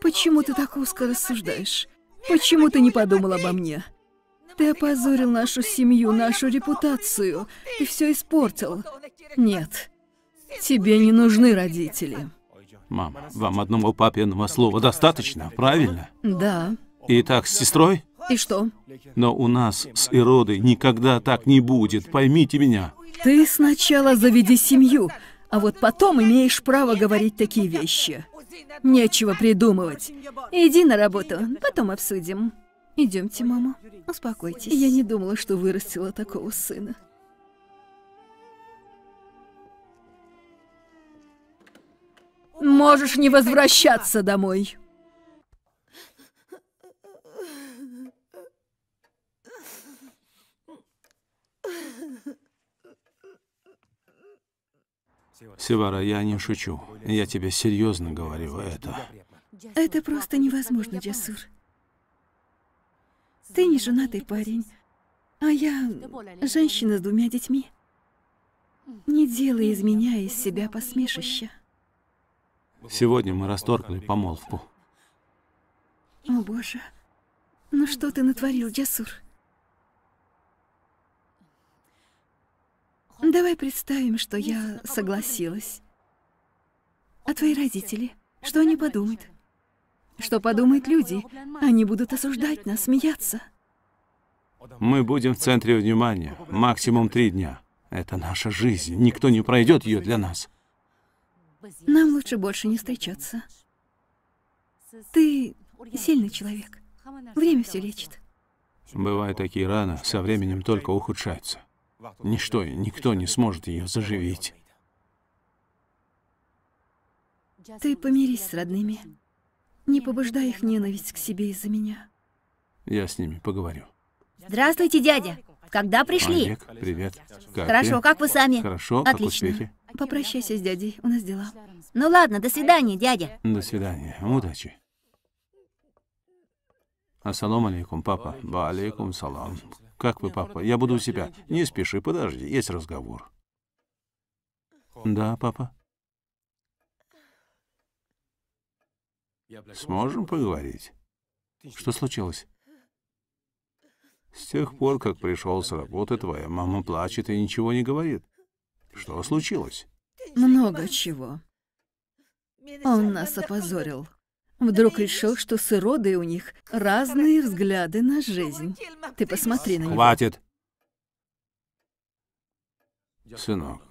[SPEAKER 1] Почему ты так узко рассуждаешь? Почему ты не подумал обо мне? Ты опозорил нашу семью, нашу репутацию. Ты все испортил. Нет, тебе не нужны родители.
[SPEAKER 2] Мам, вам одного папиного слова достаточно, правильно?
[SPEAKER 1] Да.
[SPEAKER 2] И так с сестрой?
[SPEAKER 1] И что?
[SPEAKER 2] Но у нас с Иродой никогда так не будет, поймите меня.
[SPEAKER 1] Ты сначала заведи семью, а вот потом имеешь право говорить такие вещи. Нечего придумывать. Иди на работу, потом обсудим. Идемте, мама. Успокойтесь. Я не думала, что вырастила такого сына. Можешь не возвращаться домой.
[SPEAKER 2] Севара, я не шучу. Я тебе серьезно говорю это.
[SPEAKER 1] Это просто невозможно, Джасур. Ты не женатый парень, а я женщина с двумя детьми. Не делай из меня из себя посмешище.
[SPEAKER 2] Сегодня мы расторгли помолвку.
[SPEAKER 1] О, Боже. Ну что ты натворил, Джасур? Давай представим, что я согласилась. А твои родители? Что они подумают? Что подумают люди? Они будут осуждать нас, смеяться.
[SPEAKER 2] Мы будем в центре внимания. Максимум три дня. Это наша жизнь. Никто не пройдет ее для нас.
[SPEAKER 1] Нам лучше больше не встречаться. Ты сильный человек. Время все лечит.
[SPEAKER 2] Бывают такие раны, со временем только ухудшаются. Ничто и никто не сможет ее заживить.
[SPEAKER 1] Ты помирись с родными. Не побуждай их ненависть к себе из-за меня.
[SPEAKER 2] Я с ними поговорю.
[SPEAKER 3] Здравствуйте, дядя. Когда пришли?
[SPEAKER 2] Олег, привет. Как
[SPEAKER 3] Хорошо,
[SPEAKER 2] ты?
[SPEAKER 3] как вы сами?
[SPEAKER 2] Хорошо, как
[SPEAKER 3] Отлично.
[SPEAKER 2] успехи?
[SPEAKER 1] Попрощайся с дядей, у нас дела.
[SPEAKER 3] Ну ладно, до свидания, дядя.
[SPEAKER 2] До свидания. Удачи. Ассалам алейкум, папа. Ба алейкум салам. Как вы, папа? Я буду у себя. Не спеши, подожди, есть разговор. Да, папа. Сможем поговорить? Что случилось? С тех пор, как пришел с работы, твоя мама плачет и ничего не говорит. Что случилось?
[SPEAKER 1] Много чего. Он нас опозорил. Вдруг решил, что с Иродой у них разные взгляды на жизнь. Ты посмотри на него.
[SPEAKER 2] Хватит! Сынок,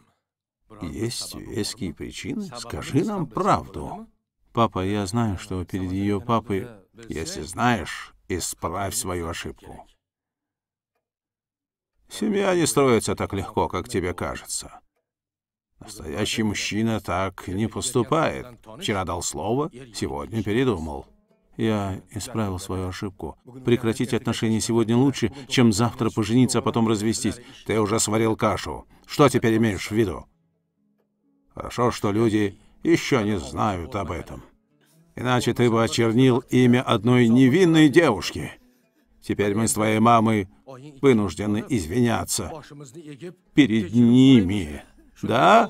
[SPEAKER 2] есть веские причины? Скажи нам правду. Папа, я знаю, что перед ее папой... Если знаешь, исправь свою ошибку. Семья не строится так легко, как тебе кажется. Настоящий мужчина так не поступает. Вчера дал слово, сегодня передумал. Я исправил свою ошибку. Прекратить отношения сегодня лучше, чем завтра пожениться, а потом развестись. Ты уже сварил кашу. Что теперь имеешь в виду? Хорошо, что люди еще не знают об этом. Иначе ты бы очернил имя одной невинной девушки. Теперь мы с твоей мамой вынуждены извиняться перед ними. Да?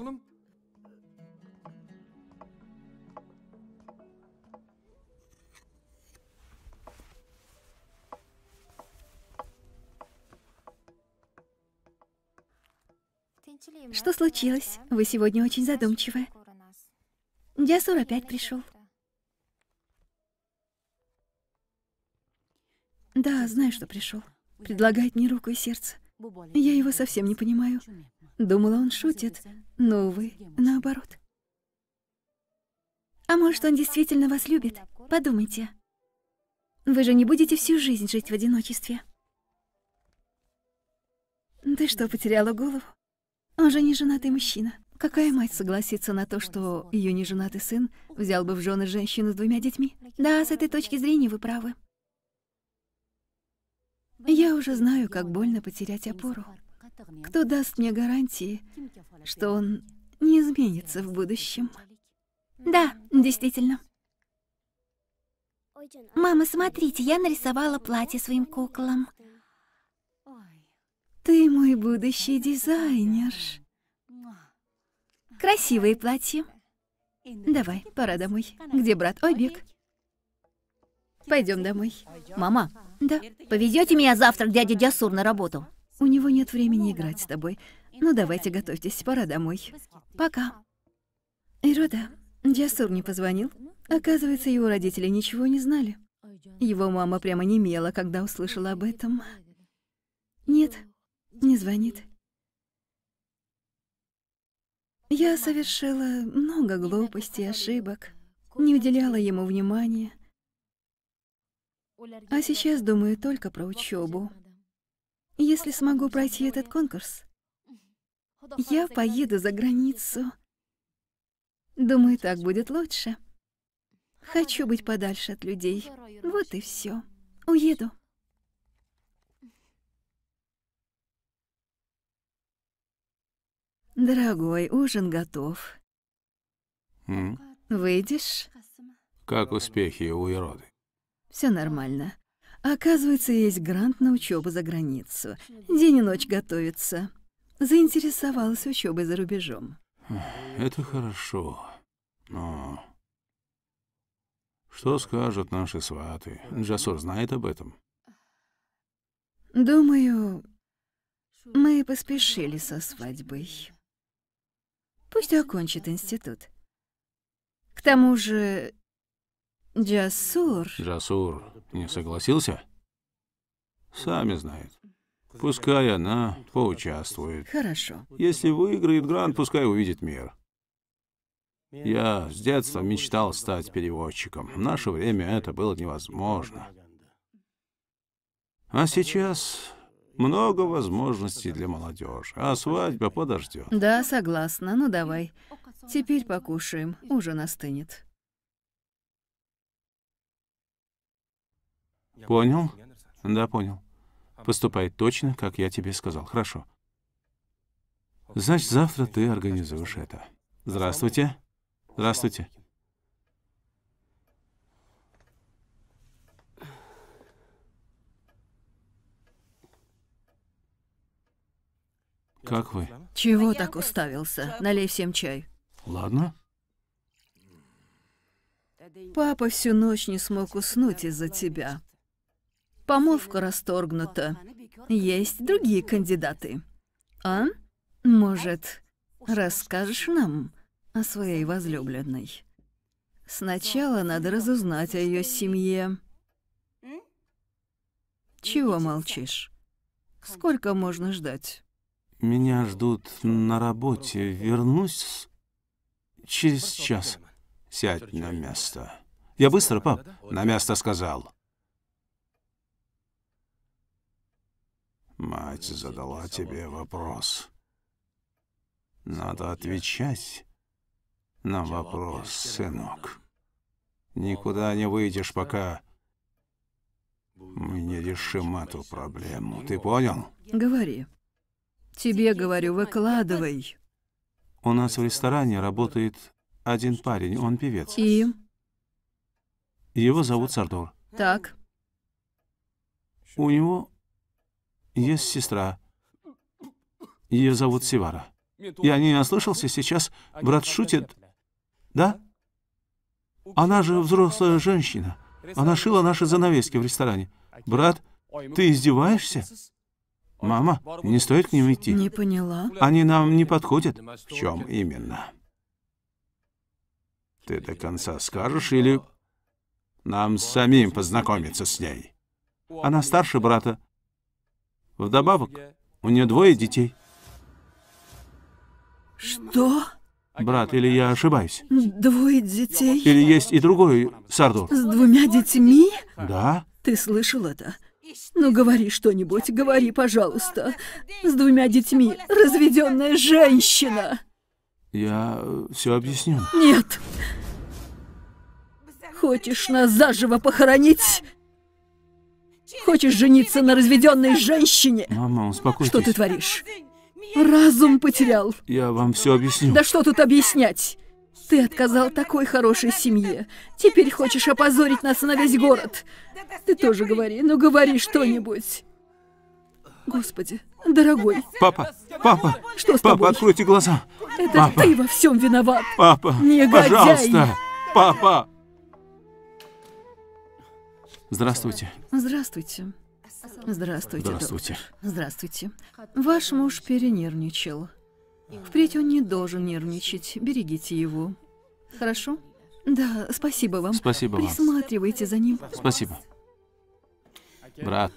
[SPEAKER 1] Что случилось? Вы сегодня очень задумчивы. Дясур опять пришел. Да, знаю, что пришел. Предлагает мне руку и сердце. Я его совсем не понимаю. Думала, он шутит, но, увы, наоборот. А может, он действительно вас любит? Подумайте. Вы же не будете всю жизнь жить в одиночестве. Ты что, потеряла голову? Он же не женатый мужчина. Какая мать согласится на то, что ее неженатый сын взял бы в жены женщину с двумя детьми? Да, с этой точки зрения вы правы. Я уже знаю, как больно потерять опору. Кто даст мне гарантии, что он не изменится в будущем? Да, действительно. Мама, смотрите, я нарисовала платье своим куклам. Ты мой будущий дизайнер. Красивые платья. Давай, пора домой. Где брат Ойбек? Пойдем домой. Мама. Да. Повезете меня завтра к дяде Дясур на работу? У него нет времени играть с тобой. Ну давайте готовьтесь, пора домой. Пока. Ирода, Дясур не позвонил. Оказывается, его родители ничего не знали. Его мама прямо немела, когда услышала об этом. Нет, не звонит. Я совершила много глупостей ошибок, не уделяла ему внимания. А сейчас думаю только про учебу. Если смогу пройти этот конкурс, я поеду за границу. Думаю, так будет лучше. Хочу быть подальше от людей. Вот и все. Уеду. Дорогой, ужин готов.
[SPEAKER 2] М?
[SPEAKER 1] Выйдешь?
[SPEAKER 2] Как успехи у Ироды?
[SPEAKER 4] Все нормально. Оказывается, есть грант на учебу за границу. День и ночь готовится. Заинтересовалась учебой за рубежом.
[SPEAKER 2] Это хорошо. Но... Что скажут наши сваты? Джасур знает об этом?
[SPEAKER 4] Думаю, мы поспешили со свадьбой. Пусть окончит институт. К тому же, Джасур...
[SPEAKER 2] Джасур не согласился? Сами знают. Пускай она поучаствует.
[SPEAKER 4] Хорошо.
[SPEAKER 2] Если выиграет грант, пускай увидит мир. Я с детства мечтал стать переводчиком. В наше время это было невозможно. А сейчас много возможностей для молодежи, а свадьба подождет.
[SPEAKER 4] Да, согласна. Ну давай. Теперь покушаем. Ужин остынет.
[SPEAKER 2] Понял? Да, понял. Поступай точно, как я тебе сказал. Хорошо. Значит, завтра ты организуешь это. Здравствуйте. Здравствуйте. Как вы?
[SPEAKER 4] Чего так уставился? Налей всем чай.
[SPEAKER 2] Ладно.
[SPEAKER 4] Папа всю ночь не смог уснуть из-за тебя. Помолвка расторгнута. Есть другие кандидаты. А? Может, расскажешь нам о своей возлюбленной? Сначала надо разузнать о ее семье. Чего молчишь? Сколько можно ждать?
[SPEAKER 2] Меня ждут на работе. Вернусь через час. Сядь на место. Я быстро, пап. На место сказал. Мать задала тебе вопрос. Надо отвечать на вопрос, сынок. Никуда не выйдешь, пока мы не решим эту проблему. Ты понял?
[SPEAKER 4] Говори. Тебе говорю, выкладывай.
[SPEAKER 2] У нас в ресторане работает один парень, он певец.
[SPEAKER 4] И?
[SPEAKER 2] Его зовут Сардор.
[SPEAKER 4] Так.
[SPEAKER 2] У него есть сестра. Ее зовут Сивара. Я не ослышался, сейчас брат шутит. Да? Она же взрослая женщина. Она шила наши занавески в ресторане. Брат, ты издеваешься? Мама, не стоит к ним идти.
[SPEAKER 1] Не поняла.
[SPEAKER 2] Они нам не подходят. В чем именно? Ты до конца скажешь или нам самим познакомиться с ней? Она старше брата. Вдобавок, у нее двое детей.
[SPEAKER 1] Что?
[SPEAKER 2] Брат, или я ошибаюсь?
[SPEAKER 1] Двое детей?
[SPEAKER 2] Или есть и другой Сардор?
[SPEAKER 1] С двумя детьми?
[SPEAKER 2] Да?
[SPEAKER 1] Ты слышал это? Ну, говори что-нибудь, говори, пожалуйста. С двумя детьми разведенная женщина.
[SPEAKER 2] Я все объясню.
[SPEAKER 1] Нет. Хочешь нас заживо похоронить? Хочешь жениться на разведенной женщине?
[SPEAKER 2] Мама, успокойтесь.
[SPEAKER 1] Что ты творишь? Разум потерял.
[SPEAKER 2] Я вам все объясню.
[SPEAKER 1] Да что тут объяснять? Ты отказал такой хорошей семье. Теперь хочешь опозорить нас на весь город. Ты тоже говори, ну говори что-нибудь. Господи, дорогой,
[SPEAKER 2] Папа, папа,
[SPEAKER 1] что с
[SPEAKER 2] папа,
[SPEAKER 1] тобой?
[SPEAKER 2] откройте глаза.
[SPEAKER 1] Это
[SPEAKER 2] папа.
[SPEAKER 1] ты во всем виноват.
[SPEAKER 2] Папа,
[SPEAKER 1] Негодяй.
[SPEAKER 2] пожалуйста. Папа. Здравствуйте.
[SPEAKER 1] Здравствуйте. Здравствуйте,
[SPEAKER 2] Здравствуйте.
[SPEAKER 1] доктор. Здравствуйте. Ваш муж перенервничал. Впредь он не должен нервничать. Берегите его. Хорошо? Да, спасибо вам.
[SPEAKER 2] Спасибо вам.
[SPEAKER 1] Присматривайте за ним.
[SPEAKER 2] Спасибо. Брат,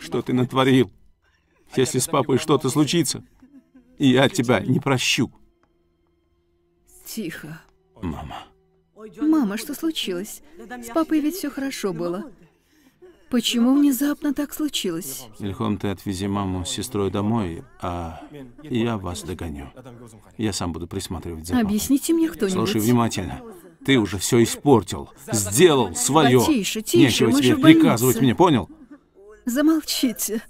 [SPEAKER 2] что ты натворил? Если с папой что-то случится, я тебя не прощу.
[SPEAKER 1] Тихо.
[SPEAKER 2] Мама,
[SPEAKER 1] Мама, что случилось? С папой ведь все хорошо было. Почему внезапно так случилось?
[SPEAKER 2] Ильхом, ты отвези маму с сестрой домой, а я вас догоню. Я сам буду присматривать за папой.
[SPEAKER 1] Объясните мне кто-нибудь.
[SPEAKER 2] Слушай внимательно. Ты уже все испортил, сделал свое.
[SPEAKER 1] Потише, тише,
[SPEAKER 2] Нечего
[SPEAKER 1] мы
[SPEAKER 2] тебе
[SPEAKER 1] же в больнице.
[SPEAKER 2] приказывать мне, понял?
[SPEAKER 1] Замолчите.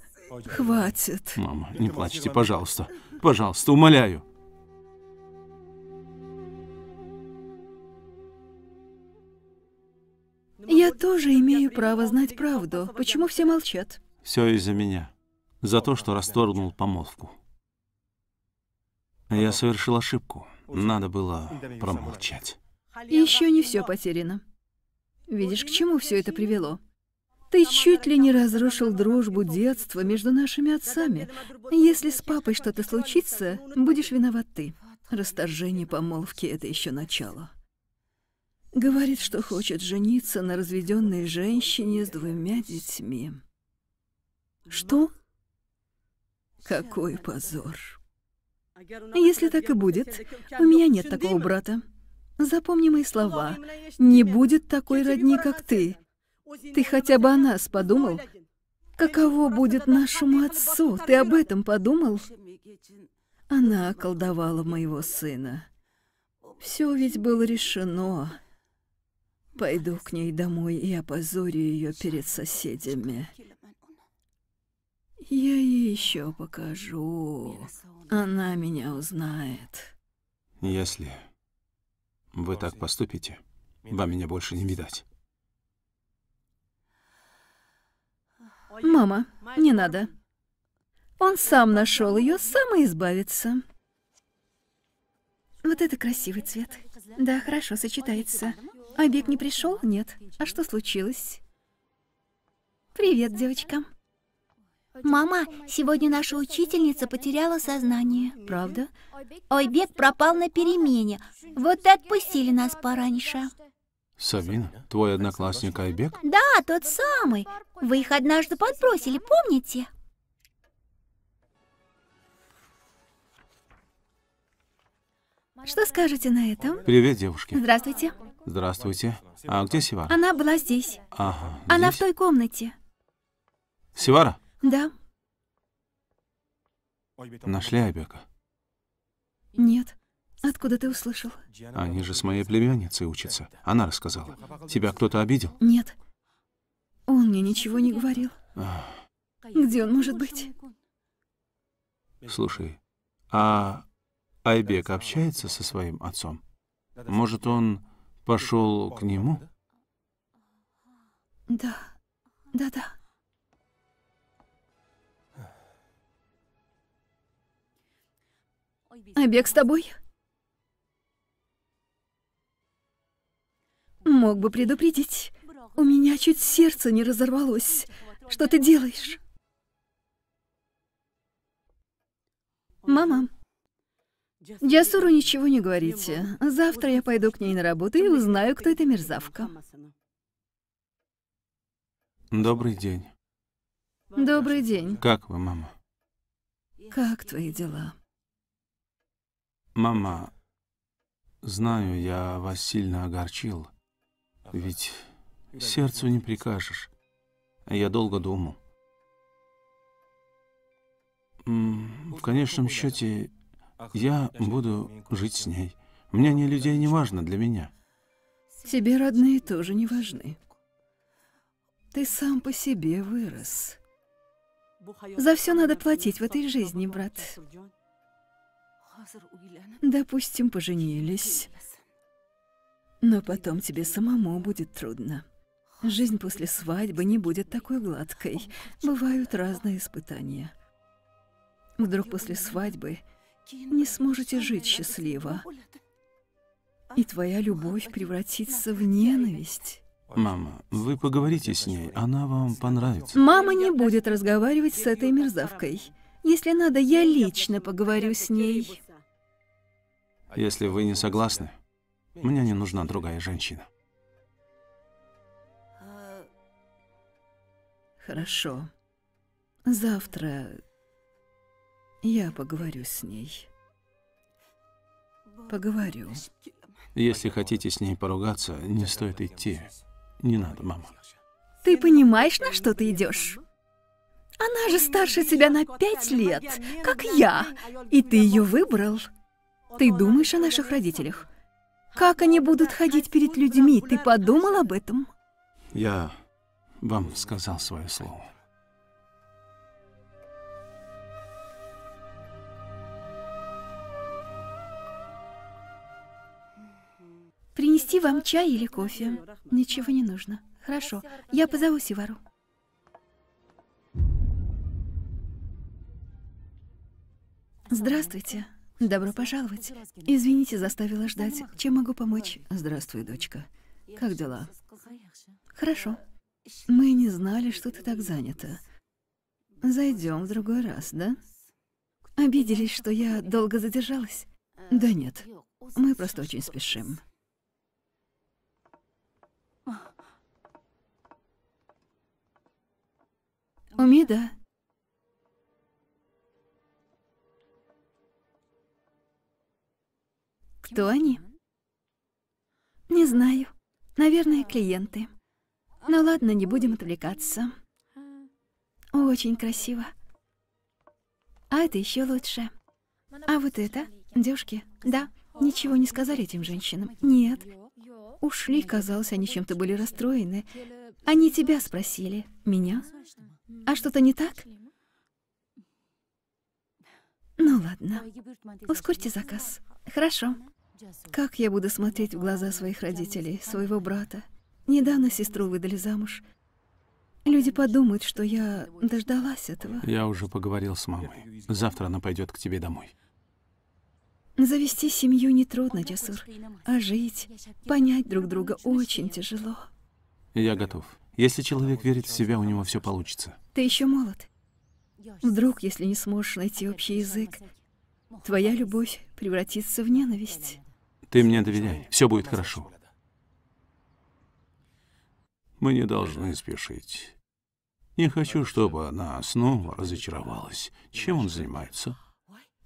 [SPEAKER 1] Хватит.
[SPEAKER 2] Мама, не плачьте, пожалуйста. Пожалуйста, умоляю.
[SPEAKER 1] Я тоже имею право знать правду. Почему все молчат?
[SPEAKER 2] Все из-за меня. За то, что расторгнул помолвку. Я совершил ошибку. Надо было промолчать.
[SPEAKER 1] Еще не все потеряно. Видишь, к чему все это привело? Ты чуть ли не разрушил дружбу детства между нашими отцами. Если с папой что-то случится, будешь виноват ты. Расторжение помолвки — это еще начало. Говорит, что хочет жениться на разведенной женщине с двумя детьми. Что? Какой позор. Если так и будет, у меня нет такого брата. Запомни мои слова. Не будет такой родни, как ты. Ты хотя бы о нас подумал? Каково будет нашему отцу? Ты об этом подумал? Она околдовала моего сына. Все ведь было решено. Пойду к ней домой и опозорю ее перед соседями. Я ей еще покажу. Она меня узнает.
[SPEAKER 2] Если вы так поступите, вам меня больше не видать.
[SPEAKER 1] Мама, не надо. Он сам нашел ее, сам и избавится. Вот это красивый цвет. Да, хорошо сочетается. Обег не пришел? Нет. А что случилось? Привет, девочка.
[SPEAKER 3] Мама, сегодня наша учительница потеряла сознание.
[SPEAKER 1] Правда?
[SPEAKER 3] Ойбек пропал на перемене. Вот и отпустили нас пораньше.
[SPEAKER 2] Сабина, твой одноклассник Айбек?
[SPEAKER 3] Да, тот самый. Вы их однажды подбросили, помните?
[SPEAKER 1] Что скажете на этом?
[SPEAKER 2] Привет, девушки.
[SPEAKER 1] Здравствуйте.
[SPEAKER 2] Здравствуйте. А где Сивара?
[SPEAKER 1] Она была здесь.
[SPEAKER 2] Ага.
[SPEAKER 1] Она в
[SPEAKER 2] здесь?
[SPEAKER 1] той комнате.
[SPEAKER 2] Сивара?
[SPEAKER 1] Да?
[SPEAKER 2] Нашли Айбека?
[SPEAKER 1] Нет. Откуда ты услышал?
[SPEAKER 2] Они же с моей племянницей учатся. Она рассказала. Тебя кто-то обидел?
[SPEAKER 1] Нет. Он мне ничего не говорил.
[SPEAKER 2] Ах,
[SPEAKER 1] Где он может быть?
[SPEAKER 2] Слушай, а Айбек общается со своим отцом? Может, он пошел к нему?
[SPEAKER 1] Да, да-да. А Обег с тобой? Мог бы предупредить. У меня чуть сердце не разорвалось. Что ты делаешь? Мама, Джасуру ничего не говорите. Завтра я пойду к ней на работу и узнаю, кто эта мерзавка.
[SPEAKER 2] Добрый день.
[SPEAKER 1] Добрый день.
[SPEAKER 2] Как вы, мама?
[SPEAKER 1] Как твои дела?
[SPEAKER 2] Мама, знаю, я вас сильно огорчил. Ведь сердцу не прикажешь. Я долго думал. В конечном счете, я буду жить с ней. Мнение людей не важно для меня.
[SPEAKER 1] Тебе родные тоже не важны. Ты сам по себе вырос. За все надо платить в этой жизни, брат. Допустим, поженились. Но потом тебе самому будет трудно. Жизнь после свадьбы не будет такой гладкой. Бывают разные испытания. Вдруг после свадьбы не сможете жить счастливо. И твоя любовь превратится в ненависть.
[SPEAKER 2] Мама, вы поговорите с ней, она вам понравится.
[SPEAKER 1] Мама не будет разговаривать с этой мерзавкой. Если надо, я лично поговорю с ней.
[SPEAKER 2] Если вы не согласны, мне не нужна другая женщина.
[SPEAKER 1] Хорошо. Завтра я поговорю с ней. Поговорю.
[SPEAKER 2] Если хотите с ней поругаться, не стоит идти. Не надо, мама.
[SPEAKER 1] Ты понимаешь, на что ты идешь? Она же старше тебя на пять лет, как я. И ты ее выбрал. Ты думаешь о наших родителях? Как они будут ходить перед людьми? Ты подумал об этом?
[SPEAKER 2] Я вам сказал свое слово.
[SPEAKER 1] Принести вам чай или кофе? Ничего не нужно. Хорошо, я позову Сивару. Здравствуйте. Добро пожаловать. Извините, заставила ждать. Чем могу помочь? Здравствуй, дочка. Как дела? Хорошо. Мы не знали, что ты так занята. Зайдем в другой раз, да? Обиделись, что я долго задержалась? Да нет, мы просто очень спешим. Умида. Кто они? Не знаю. Наверное, клиенты. Ну ладно, не будем отвлекаться. Очень красиво. А это еще лучше. А вот это, девушки, да, ничего не сказали этим женщинам. Нет. Ушли, казалось, они чем-то были расстроены. Они тебя спросили. Меня? А что-то не так? Ну ладно. Ускорьте заказ. Хорошо. Как я буду смотреть в глаза своих родителей, своего брата? Недавно сестру выдали замуж. Люди подумают, что я дождалась этого.
[SPEAKER 2] Я уже поговорил с мамой. Завтра она пойдет к тебе домой.
[SPEAKER 1] Завести семью нетрудно, Джасур. А жить, понять друг друга очень тяжело.
[SPEAKER 2] Я готов. Если человек верит в себя, у него все получится.
[SPEAKER 1] Ты еще молод. Вдруг, если не сможешь найти общий язык, твоя любовь превратится в ненависть.
[SPEAKER 2] Ты мне доверяй, все будет хорошо. Мы не должны спешить. Не хочу, чтобы она снова разочаровалась. Чем он занимается?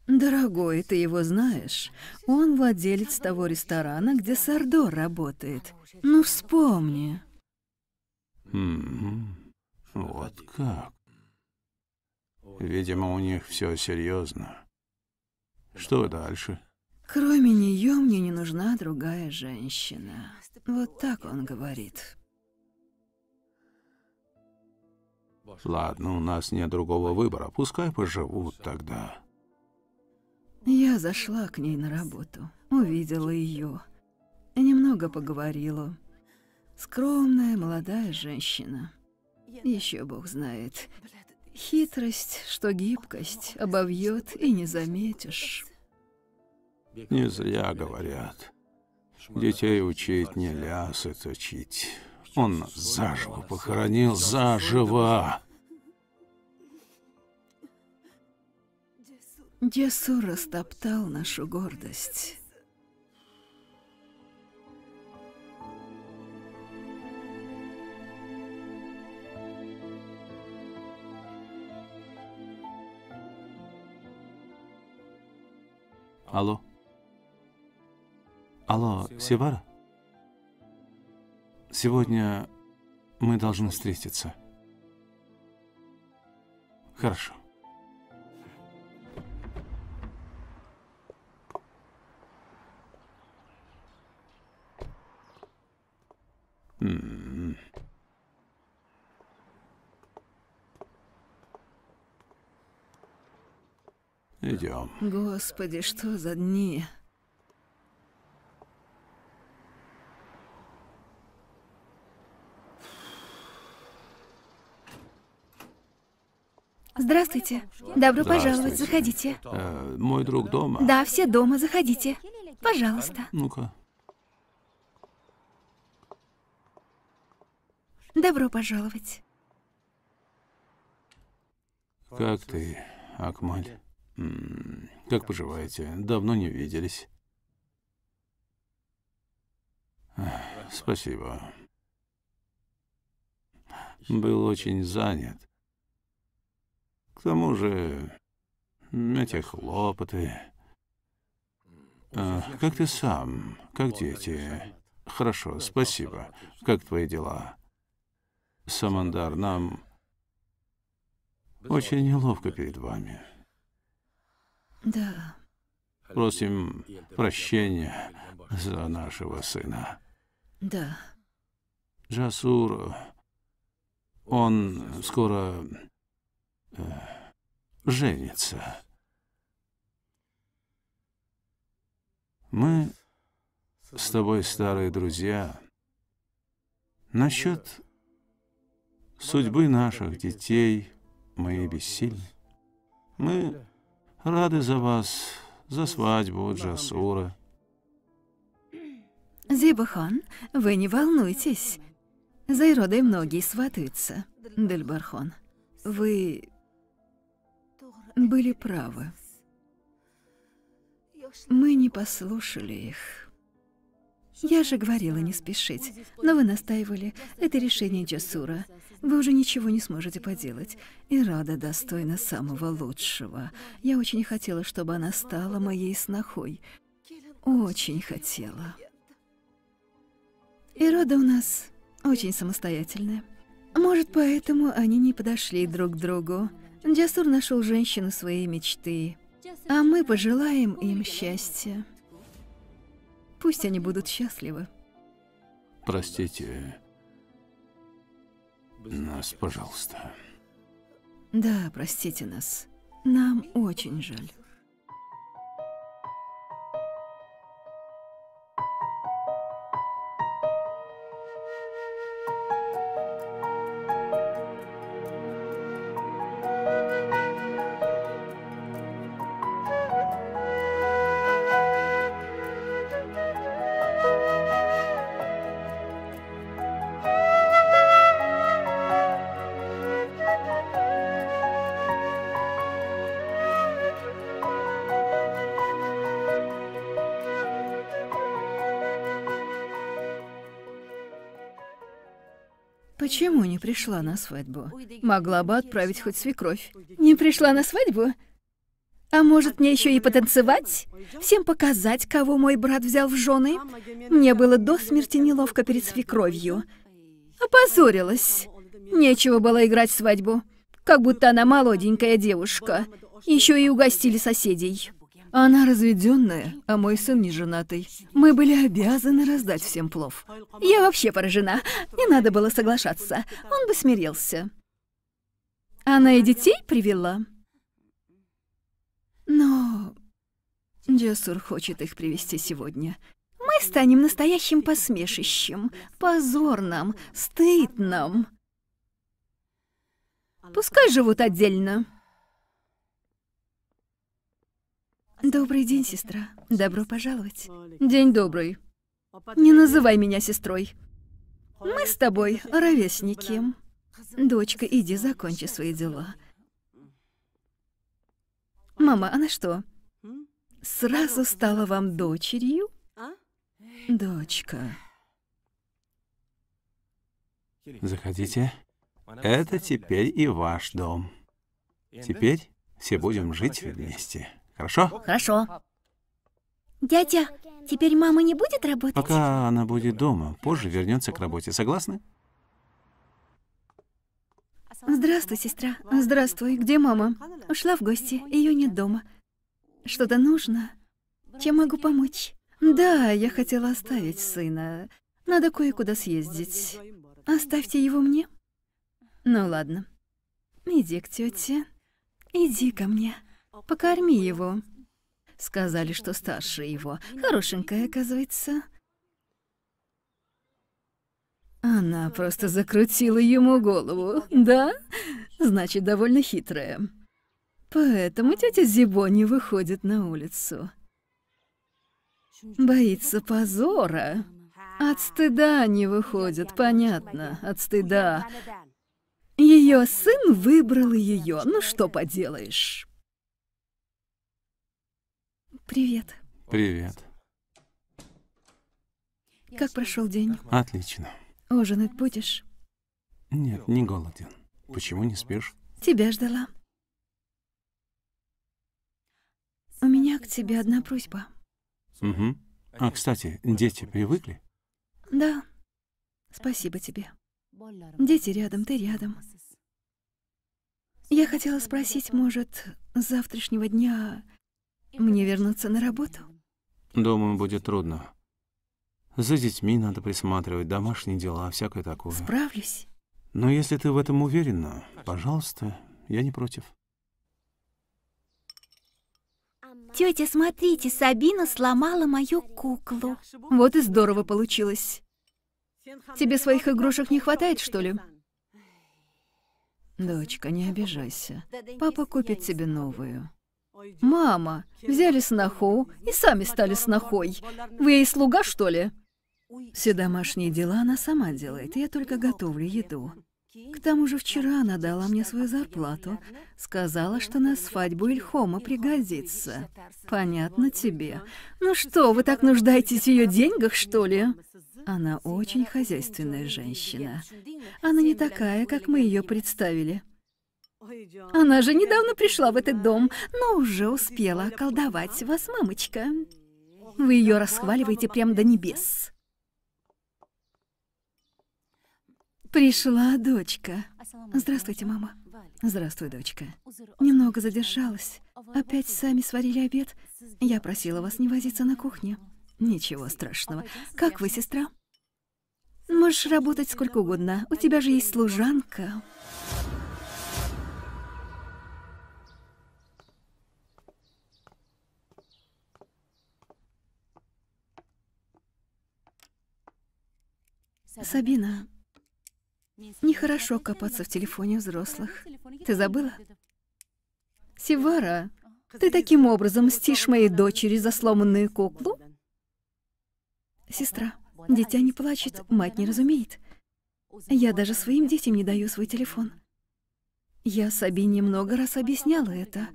[SPEAKER 1] Дорогой, ты его знаешь. Он владелец того ресторана, где Сардор работает. Ну, вспомни.
[SPEAKER 2] Вот как. Видимо, у них все серьезно. Что дальше?
[SPEAKER 1] Кроме нее мне не нужна другая женщина. Вот так он говорит.
[SPEAKER 2] Ладно, у нас нет другого выбора. Пускай поживут тогда.
[SPEAKER 1] Я зашла к ней на работу, увидела ее, немного поговорила. Скромная молодая женщина. Еще Бог знает. Хитрость, что гибкость, обовьет и не заметишь.
[SPEAKER 2] Не зря говорят. Детей учить не лясы точить. Он заживо похоронил, заживо.
[SPEAKER 1] Десу растоптал нашу гордость.
[SPEAKER 2] Алло? Алло, Севара? Сегодня мы должны встретиться. Хорошо. Идем.
[SPEAKER 1] Господи, что за дни?
[SPEAKER 3] Здравствуйте. Добро пожаловать,
[SPEAKER 2] Здравствуйте.
[SPEAKER 3] заходите.
[SPEAKER 2] Э, мой друг дома?
[SPEAKER 3] Да, все дома, заходите. Пожалуйста.
[SPEAKER 2] Ну-ка.
[SPEAKER 3] Добро пожаловать.
[SPEAKER 2] Как ты, Акмаль? Как поживаете? Давно не виделись. Спасибо. Был очень занят. К тому же, эти хлопоты. А, как ты сам? Как дети? Хорошо, спасибо. Как твои дела? Самандар, нам очень неловко перед вами.
[SPEAKER 1] Да,
[SPEAKER 2] Просим прощения за нашего сына.
[SPEAKER 1] да.
[SPEAKER 2] Джасур, он скоро э, женится. Мы с тобой старые друзья. Насчет судьбы наших детей мы бессильны. Мы рады за вас, за свадьбу Джасура.
[SPEAKER 1] Зибахан, вы не волнуйтесь. За Иродой многие сватаются. Дельбархон, вы были правы. Мы не послушали их. Я же говорила не спешить, но вы настаивали. Это решение Джасура. Вы уже ничего не сможете поделать. И Рада достойна самого лучшего. Я очень хотела, чтобы она стала моей снохой. Очень хотела. И Рода у нас очень самостоятельная. Может, поэтому они не подошли друг к другу. Джасур нашел женщину своей мечты, а мы пожелаем им счастья. Пусть они будут счастливы.
[SPEAKER 2] Простите нас, пожалуйста.
[SPEAKER 1] Да, простите нас. Нам очень жаль. Почему не пришла на свадьбу? Могла бы отправить хоть свекровь.
[SPEAKER 3] Не пришла на свадьбу? А может, мне еще и потанцевать? Всем показать, кого мой брат взял в жены? Мне было до смерти неловко перед свекровью. Опозорилась. Нечего было играть свадьбу. Как будто она молоденькая девушка. Еще и угостили соседей.
[SPEAKER 1] Она разведенная, а мой сын не женатый. Мы были обязаны раздать всем плов.
[SPEAKER 3] Я вообще поражена. Не надо было соглашаться. Он бы смирился. Она и детей привела?
[SPEAKER 1] Но Джасур хочет их привести сегодня.
[SPEAKER 3] Мы станем настоящим посмешищем. Позор нам, стыд нам. Пускай живут отдельно.
[SPEAKER 1] Добрый день, сестра. Добро пожаловать. День добрый. Не называй меня сестрой. Мы с тобой ровесники. Дочка, иди, закончи свои дела. Мама, она что, сразу стала вам дочерью? Дочка.
[SPEAKER 2] Заходите. Это теперь и ваш дом. Теперь все будем жить вместе. Хорошо?
[SPEAKER 3] Хорошо. Дядя, теперь мама не будет работать?
[SPEAKER 2] Пока она будет дома, позже вернется к работе. Согласны?
[SPEAKER 1] Здравствуй, сестра. Здравствуй. Где мама? Ушла в гости. Ее нет дома. Что-то нужно? Чем могу помочь? Да, я хотела оставить сына. Надо кое-куда съездить. Оставьте его мне. Ну ладно. Иди к тете. Иди ко мне. Покорми его. Сказали, что старше его. Хорошенькая, оказывается. Она просто закрутила ему голову, да? Значит, довольно хитрая. Поэтому тетя Зибо не выходит на улицу. Боится позора. От стыда не выходит, понятно, от стыда. Ее сын выбрал ее, ну что поделаешь. Привет.
[SPEAKER 2] Привет.
[SPEAKER 1] Как прошел день?
[SPEAKER 2] Отлично.
[SPEAKER 1] Ужинать будешь?
[SPEAKER 2] Нет, не голоден. Почему не спишь?
[SPEAKER 1] Тебя ждала. У меня к тебе одна просьба.
[SPEAKER 2] Угу. А, кстати, дети привыкли?
[SPEAKER 1] Да. Спасибо тебе. Дети рядом, ты рядом. Я хотела спросить, может, с завтрашнего дня мне вернуться на работу?
[SPEAKER 2] Думаю, будет трудно. За детьми надо присматривать, домашние дела, всякое такое.
[SPEAKER 1] Справлюсь.
[SPEAKER 2] Но если ты в этом уверена, пожалуйста, я не против.
[SPEAKER 3] Тетя, смотрите, Сабина сломала мою куклу.
[SPEAKER 1] Вот и здорово получилось. Тебе своих игрушек не хватает, что ли? Дочка, не обижайся. Папа купит тебе новую. Мама, взяли сноху и сами стали снохой. Вы ей слуга, что ли? Все домашние дела она сама делает, я только готовлю еду. К тому же вчера она дала мне свою зарплату. Сказала, что на свадьбу Ильхома пригодится. Понятно тебе. Ну что, вы так нуждаетесь в ее деньгах, что ли? Она очень хозяйственная женщина. Она не такая, как мы ее представили. Она же недавно пришла в этот дом, но уже успела околдовать вас, мамочка. Вы ее расхваливаете прямо до небес. Пришла дочка. Здравствуйте, мама. Здравствуй, дочка. Немного задержалась. Опять сами сварили обед. Я просила вас не возиться на кухне. Ничего страшного. Как вы, сестра? Можешь работать сколько угодно. У тебя же есть служанка. Сабина, нехорошо копаться в телефоне взрослых. Ты забыла? Сивара, ты таким образом мстишь моей дочери за сломанную куклу? Сестра, дитя не плачет, мать не разумеет. Я даже своим детям не даю свой телефон. Я Сабине много раз объясняла это.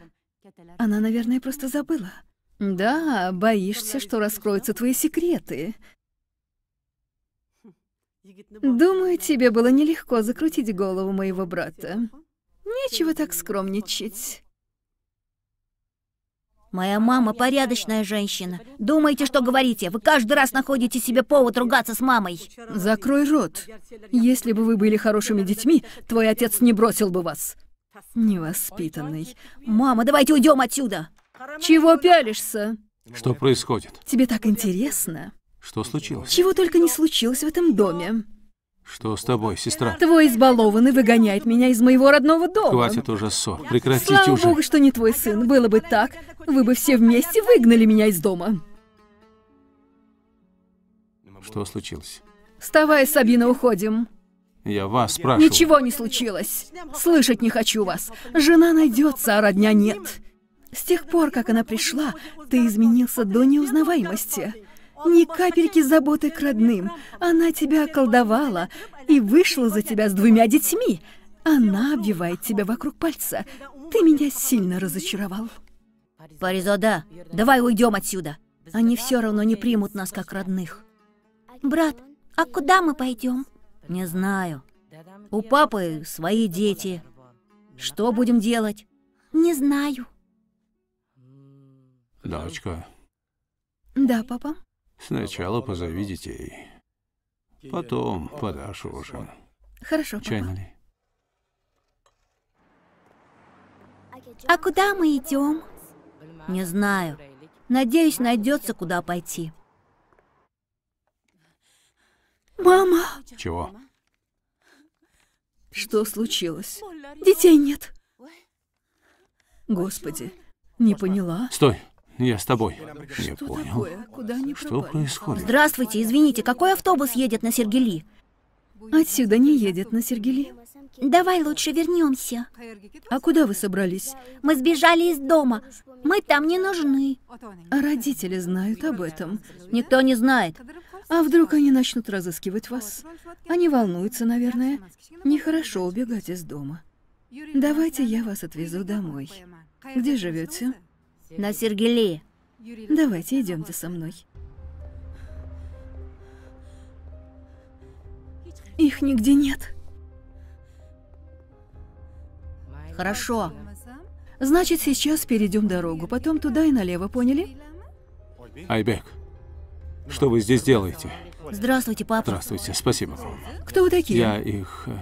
[SPEAKER 1] Она, наверное, просто забыла. Да, боишься, что раскроются твои секреты. Думаю, тебе было нелегко закрутить голову моего брата. Нечего так скромничать.
[SPEAKER 3] Моя мама порядочная женщина. Думаете, что говорите? Вы каждый раз находите себе повод ругаться с мамой.
[SPEAKER 1] Закрой рот. Если бы вы были хорошими детьми, твой отец не бросил бы вас. Невоспитанный.
[SPEAKER 3] Мама, давайте уйдем отсюда.
[SPEAKER 1] Чего пялишься?
[SPEAKER 2] Что происходит?
[SPEAKER 1] Тебе так интересно.
[SPEAKER 2] Что случилось?
[SPEAKER 1] Чего только не случилось в этом доме.
[SPEAKER 2] Что с тобой, сестра?
[SPEAKER 1] Твой избалованный выгоняет меня из моего родного дома.
[SPEAKER 2] Хватит уже ссор. Прекратите
[SPEAKER 1] Слава
[SPEAKER 2] уже.
[SPEAKER 1] богу, что не твой сын. Было бы так, вы бы все вместе выгнали меня из дома.
[SPEAKER 2] Что случилось?
[SPEAKER 1] Вставай, Сабина, уходим.
[SPEAKER 2] Я вас спрашиваю.
[SPEAKER 1] Ничего не случилось. Слышать не хочу вас. Жена найдется, а родня нет. С тех пор, как она пришла, ты изменился до неузнаваемости. Ни капельки заботы к родным. Она тебя околдовала и вышла за тебя с двумя детьми. Она обвивает тебя вокруг пальца. Ты меня сильно разочаровал.
[SPEAKER 3] Паризода, давай уйдем отсюда. Они все равно не примут нас как родных. Брат, а куда мы пойдем? Не знаю. У папы свои дети. Что будем делать? Не знаю.
[SPEAKER 2] Дочка,
[SPEAKER 1] Да, папа?
[SPEAKER 2] Сначала позови детей. Потом подашь ужин.
[SPEAKER 1] Хорошо,
[SPEAKER 2] Чай
[SPEAKER 1] папа.
[SPEAKER 2] налей.
[SPEAKER 3] А куда мы идем? Не знаю. Надеюсь, найдется куда пойти.
[SPEAKER 1] Мама,
[SPEAKER 2] Чего?
[SPEAKER 1] что случилось? Детей нет. Господи, не поняла.
[SPEAKER 2] Стой! Я с тобой. Не
[SPEAKER 1] Что
[SPEAKER 2] понял.
[SPEAKER 1] такое? Куда они
[SPEAKER 2] Что
[SPEAKER 1] пропали?
[SPEAKER 2] происходит?
[SPEAKER 3] Здравствуйте, извините, какой автобус едет на Сергели?
[SPEAKER 1] Отсюда не едет на Сергели.
[SPEAKER 3] Давай лучше вернемся.
[SPEAKER 1] А куда вы собрались?
[SPEAKER 3] Мы сбежали из дома. Мы там не нужны.
[SPEAKER 1] А родители знают об этом.
[SPEAKER 3] Никто не знает.
[SPEAKER 1] А вдруг они начнут разыскивать вас? Они волнуются, наверное. Нехорошо убегать из дома. Давайте я вас отвезу домой. Где живете?
[SPEAKER 3] На Сергели.
[SPEAKER 1] Давайте идемте со мной. Их нигде нет.
[SPEAKER 3] Хорошо.
[SPEAKER 1] Значит, сейчас перейдем дорогу, потом туда и налево, поняли?
[SPEAKER 2] Айбек, что вы здесь делаете?
[SPEAKER 3] Здравствуйте, папа.
[SPEAKER 2] Здравствуйте, спасибо вам.
[SPEAKER 1] Кто вы такие?
[SPEAKER 2] Я их э,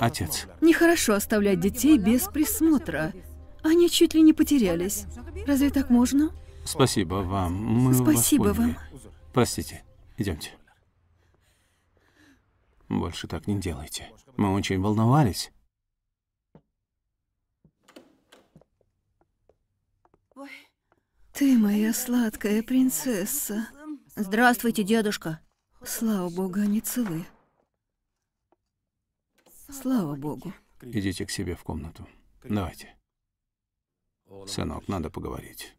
[SPEAKER 2] отец.
[SPEAKER 1] Нехорошо оставлять детей без присмотра. Они чуть ли не потерялись. Разве так можно?
[SPEAKER 2] Спасибо вам. Мы
[SPEAKER 1] Спасибо вам.
[SPEAKER 2] Простите. Идемте. Больше так не делайте. Мы очень волновались.
[SPEAKER 1] Ты моя сладкая принцесса.
[SPEAKER 3] Здравствуйте, дедушка.
[SPEAKER 1] Слава богу, они целы. Слава богу.
[SPEAKER 2] Идите к себе в комнату. Давайте. Сынок, надо поговорить.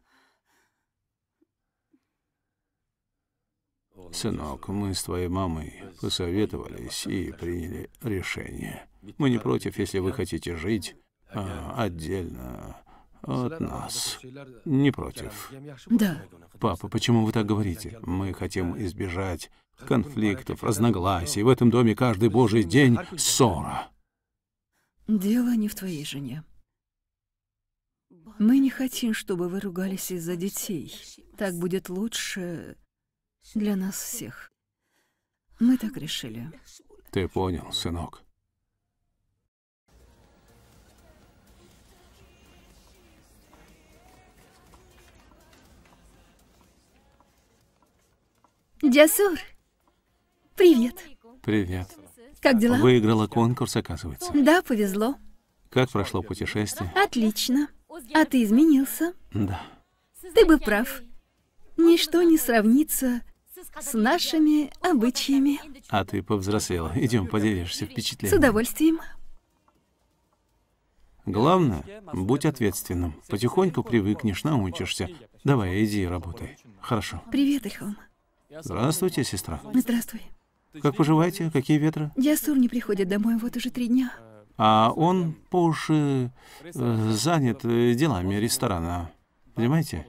[SPEAKER 2] Сынок, мы с твоей мамой посоветовались и приняли решение. Мы не против, если вы хотите жить а, отдельно от нас. Не против.
[SPEAKER 1] Да,
[SPEAKER 2] Папа, почему вы так говорите? Мы хотим избежать конфликтов, разногласий. В этом доме каждый божий день ссора.
[SPEAKER 1] дело не в твоей жене. Мы не хотим, чтобы вы ругались из-за детей. Так будет лучше для нас всех. Мы так решили.
[SPEAKER 2] Ты понял, сынок?
[SPEAKER 1] Дясур! Привет.
[SPEAKER 2] Привет.
[SPEAKER 1] Как дела?
[SPEAKER 2] Выиграла конкурс, оказывается.
[SPEAKER 1] Да, повезло.
[SPEAKER 2] Как прошло путешествие?
[SPEAKER 1] Отлично. А ты изменился.
[SPEAKER 2] Да.
[SPEAKER 1] Ты бы прав. Ничто не сравнится с нашими обычаями.
[SPEAKER 2] А ты повзрослела. Идем, поделишься
[SPEAKER 1] С
[SPEAKER 2] впечатлением.
[SPEAKER 1] удовольствием.
[SPEAKER 2] Главное, будь ответственным. Потихоньку привыкнешь, научишься. Давай, иди работай. Хорошо.
[SPEAKER 1] Привет, Ихом.
[SPEAKER 2] Здравствуйте, сестра.
[SPEAKER 1] Здравствуй.
[SPEAKER 2] Как поживаете? Какие ветры?
[SPEAKER 1] Дясур не приходит домой вот уже три дня.
[SPEAKER 2] А он по уши э, занят э, делами ресторана. Понимаете?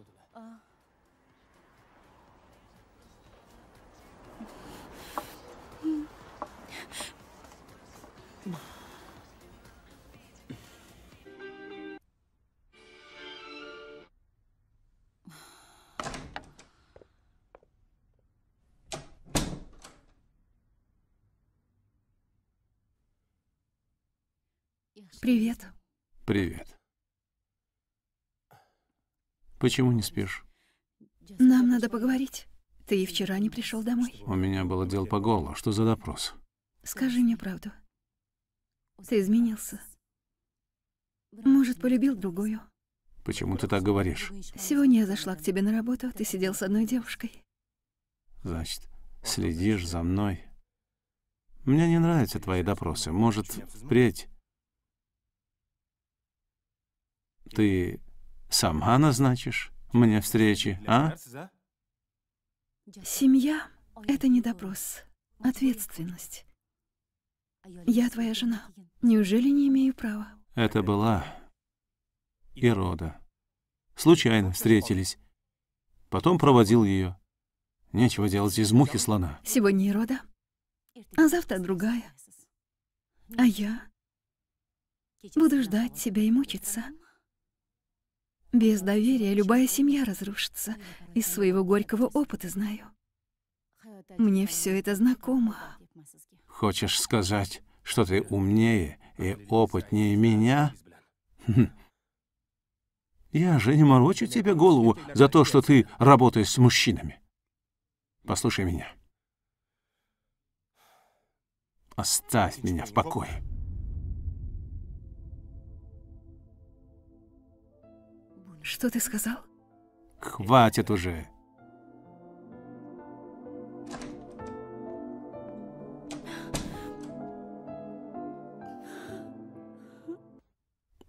[SPEAKER 1] Привет.
[SPEAKER 2] Привет. Почему не спишь?
[SPEAKER 1] Нам надо поговорить. Ты вчера не пришел домой.
[SPEAKER 2] У меня было дело по горлу. Что за допрос?
[SPEAKER 1] Скажи мне правду. Ты изменился. Может, полюбил другую.
[SPEAKER 2] Почему ты так говоришь?
[SPEAKER 1] Сегодня я зашла к тебе на работу, ты сидел с одной девушкой.
[SPEAKER 2] Значит, следишь за мной. Мне не нравятся твои допросы. Может, впредь ты сама назначишь мне встречи, а?
[SPEAKER 1] Семья — это не допрос, ответственность. Я твоя жена. Неужели не имею права?
[SPEAKER 2] Это была Ирода. Случайно встретились. Потом проводил ее. Нечего делать из мухи слона.
[SPEAKER 1] Сегодня Ирода, а завтра другая. А я буду ждать тебя и мучиться. Без доверия любая семья разрушится. Из своего горького опыта знаю. Мне все это знакомо.
[SPEAKER 2] Хочешь сказать, что ты умнее и опытнее меня? Хм. Я же не морочу тебе голову за то, что ты работаешь с мужчинами. Послушай меня. Оставь меня в покое.
[SPEAKER 1] Что ты сказал?
[SPEAKER 2] Хватит уже.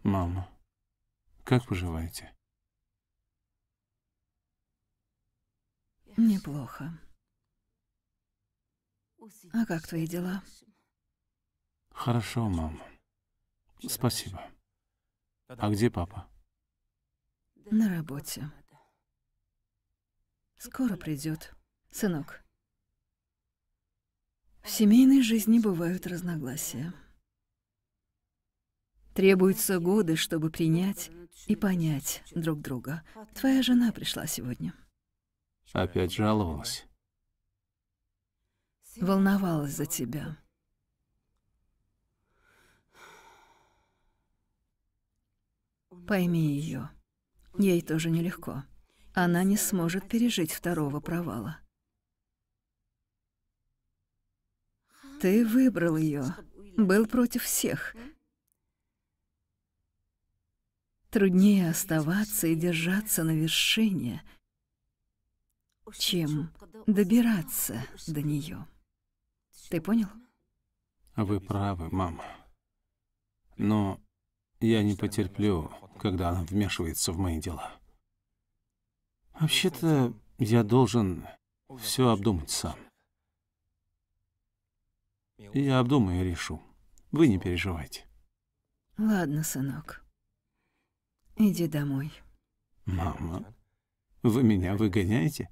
[SPEAKER 2] Мама, как поживаете?
[SPEAKER 1] Неплохо. А как твои дела?
[SPEAKER 2] Хорошо, мама. Спасибо. А где папа?
[SPEAKER 1] На работе. Скоро придет, сынок. В семейной жизни бывают разногласия. Требуются годы, чтобы принять и понять друг друга. Твоя жена пришла сегодня.
[SPEAKER 2] Опять жаловалась.
[SPEAKER 1] Волновалась за тебя. Пойми ее. Ей тоже нелегко. Она не сможет пережить второго провала. Ты выбрал ее, был против всех. Труднее оставаться и держаться на вершине, чем добираться до нее. Ты понял?
[SPEAKER 2] Вы правы, мама. Но я не потерплю, когда она вмешивается в мои дела. Вообще-то я должен все обдумать сам. Я обдумаю и решу. Вы не переживайте.
[SPEAKER 1] Ладно, сынок. Иди домой.
[SPEAKER 2] Мама, вы меня выгоняете?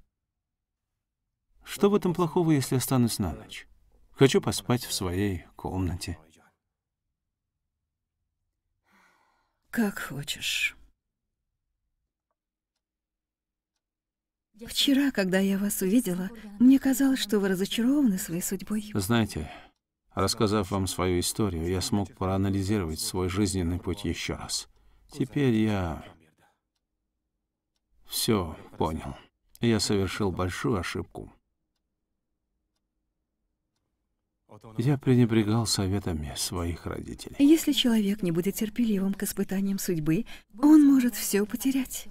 [SPEAKER 2] Что в этом плохого, если останусь на ночь? Хочу поспать в своей комнате.
[SPEAKER 1] Как хочешь. Вчера, когда я вас увидела, мне казалось, что вы разочарованы своей судьбой.
[SPEAKER 2] Знаете, рассказав вам свою историю, я смог проанализировать свой жизненный путь еще раз. Теперь я все понял. Я совершил большую ошибку. Я пренебрегал советами своих родителей.
[SPEAKER 1] Если человек не будет терпеливым к испытаниям судьбы, он может все потерять.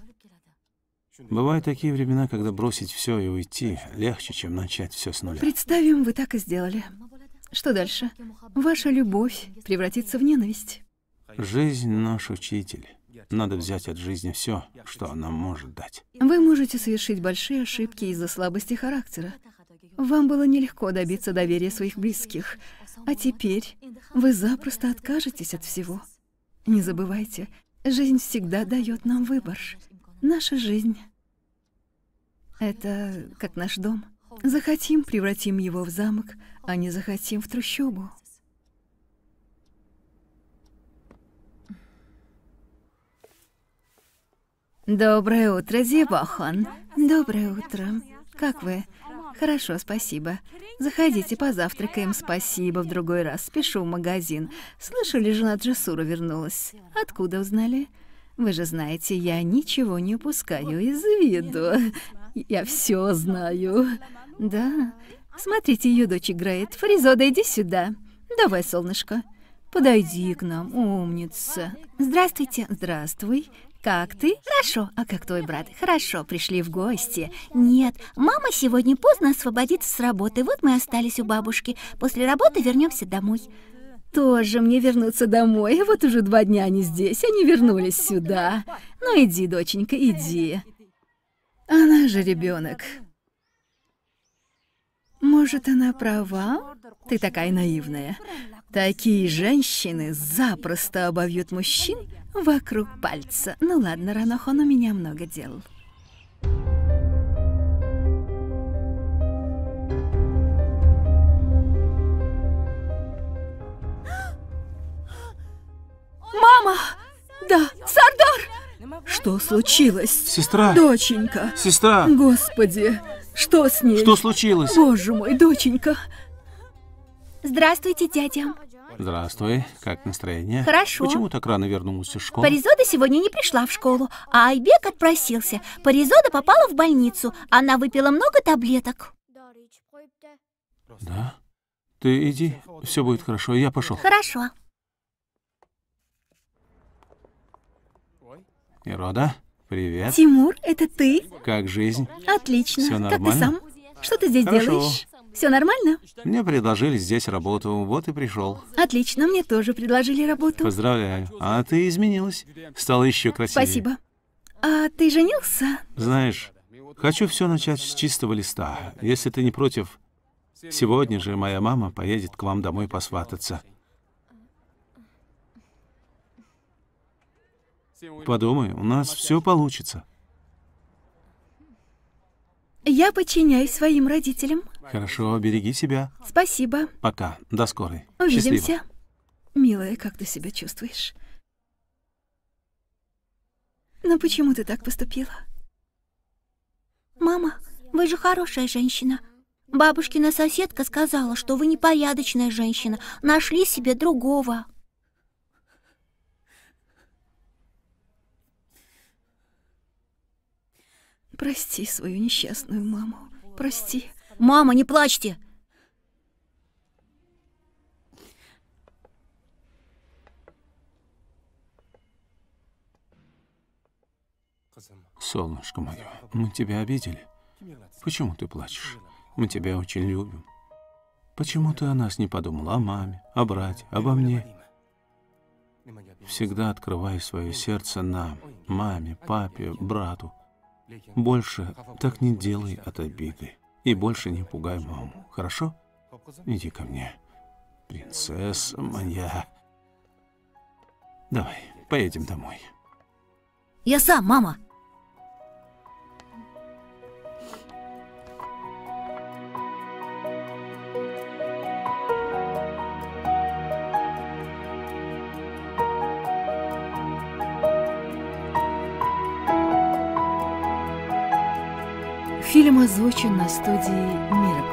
[SPEAKER 2] Бывают такие времена, когда бросить все и уйти легче, чем начать все с нуля.
[SPEAKER 1] Представим, вы так и сделали. Что дальше? Ваша любовь превратится в ненависть.
[SPEAKER 2] Жизнь наш учитель. Надо взять от жизни все, что она может дать.
[SPEAKER 1] Вы можете совершить большие ошибки из-за слабости характера. Вам было нелегко добиться доверия своих близких, а теперь вы запросто откажетесь от всего. Не забывайте, жизнь всегда дает нам выбор. Наша жизнь — это как наш дом. Захотим — превратим его в замок, а не захотим — в трущобу. Доброе утро, Зибахан. Доброе утро. Как вы? Хорошо, спасибо. Заходите, позавтракаем. Спасибо, в другой раз. Спешу в магазин. Слышали, жена Джасура вернулась. Откуда узнали? Вы же знаете, я ничего не упускаю из виду. Я все знаю. Да. Смотрите, ее дочь играет. Фаризода, иди сюда. Давай, солнышко. Подойди к нам, умница. Здравствуйте. Здравствуй. Как ты? Хорошо. А как твой брат? Хорошо. Пришли в гости.
[SPEAKER 3] Нет, мама сегодня поздно освободится с работы. Вот мы остались у бабушки. После работы вернемся домой.
[SPEAKER 1] тоже мне вернуться домой. Вот уже два дня они здесь, они вернулись сюда. Ну иди, доченька, иди. Она же ребенок. Может, она права? Ты такая наивная. Такие женщины запросто обовьют мужчин вокруг пальца. Ну ладно, Ранохон, у меня много дел. Мама! Да, Сардар! Что случилось?
[SPEAKER 2] Сестра!
[SPEAKER 1] Доченька!
[SPEAKER 2] Сестра!
[SPEAKER 1] Господи, что с ней?
[SPEAKER 2] Что случилось?
[SPEAKER 1] Боже мой, доченька!
[SPEAKER 3] Здравствуйте, дядя.
[SPEAKER 2] Здравствуй, как настроение?
[SPEAKER 3] Хорошо.
[SPEAKER 2] Почему так рано вернулась из школы?
[SPEAKER 3] Паризода сегодня не пришла в школу, а Айбек отпросился. Паризода попала в больницу. Она выпила много таблеток.
[SPEAKER 2] Да? Ты иди, все будет хорошо, я пошел.
[SPEAKER 3] Хорошо.
[SPEAKER 2] Ирода, привет.
[SPEAKER 1] Тимур, это ты?
[SPEAKER 2] Как жизнь?
[SPEAKER 1] Отлично.
[SPEAKER 2] Всё
[SPEAKER 1] Как ты
[SPEAKER 2] нормально?
[SPEAKER 1] сам? Что ты здесь
[SPEAKER 2] Хорошо.
[SPEAKER 1] делаешь? Все нормально?
[SPEAKER 2] Мне предложили здесь работу, вот и пришел.
[SPEAKER 1] Отлично, мне тоже предложили работу.
[SPEAKER 2] Поздравляю. А ты изменилась. Стала еще красивее.
[SPEAKER 1] Спасибо. А ты женился?
[SPEAKER 2] Знаешь, хочу все начать с чистого листа. Если ты не против, сегодня же моя мама поедет к вам домой посвататься. Подумай, у нас все получится.
[SPEAKER 1] Я подчиняюсь своим родителям.
[SPEAKER 2] Хорошо, береги себя.
[SPEAKER 1] Спасибо.
[SPEAKER 2] Пока. До скорой.
[SPEAKER 1] Увидимся.
[SPEAKER 2] Счастливо.
[SPEAKER 1] Милая, как ты себя чувствуешь? Но почему ты так поступила?
[SPEAKER 3] Мама, вы же хорошая женщина. Бабушкина соседка сказала, что вы непорядочная женщина. Нашли себе другого.
[SPEAKER 1] Прости свою несчастную маму. Прости.
[SPEAKER 3] Мама, не плачьте.
[SPEAKER 2] Солнышко мое, мы тебя обидели. Почему ты плачешь? Мы тебя очень любим. Почему ты о нас не подумала? О маме, о брате, обо мне? Всегда открывай свое сердце нам, маме, папе, брату. Больше так не делай от обиды. И больше не пугай маму, хорошо? Иди ко мне, принцесса моя. Давай, поедем домой.
[SPEAKER 3] Я сам, мама.
[SPEAKER 1] Фильм озвучен на студии Мира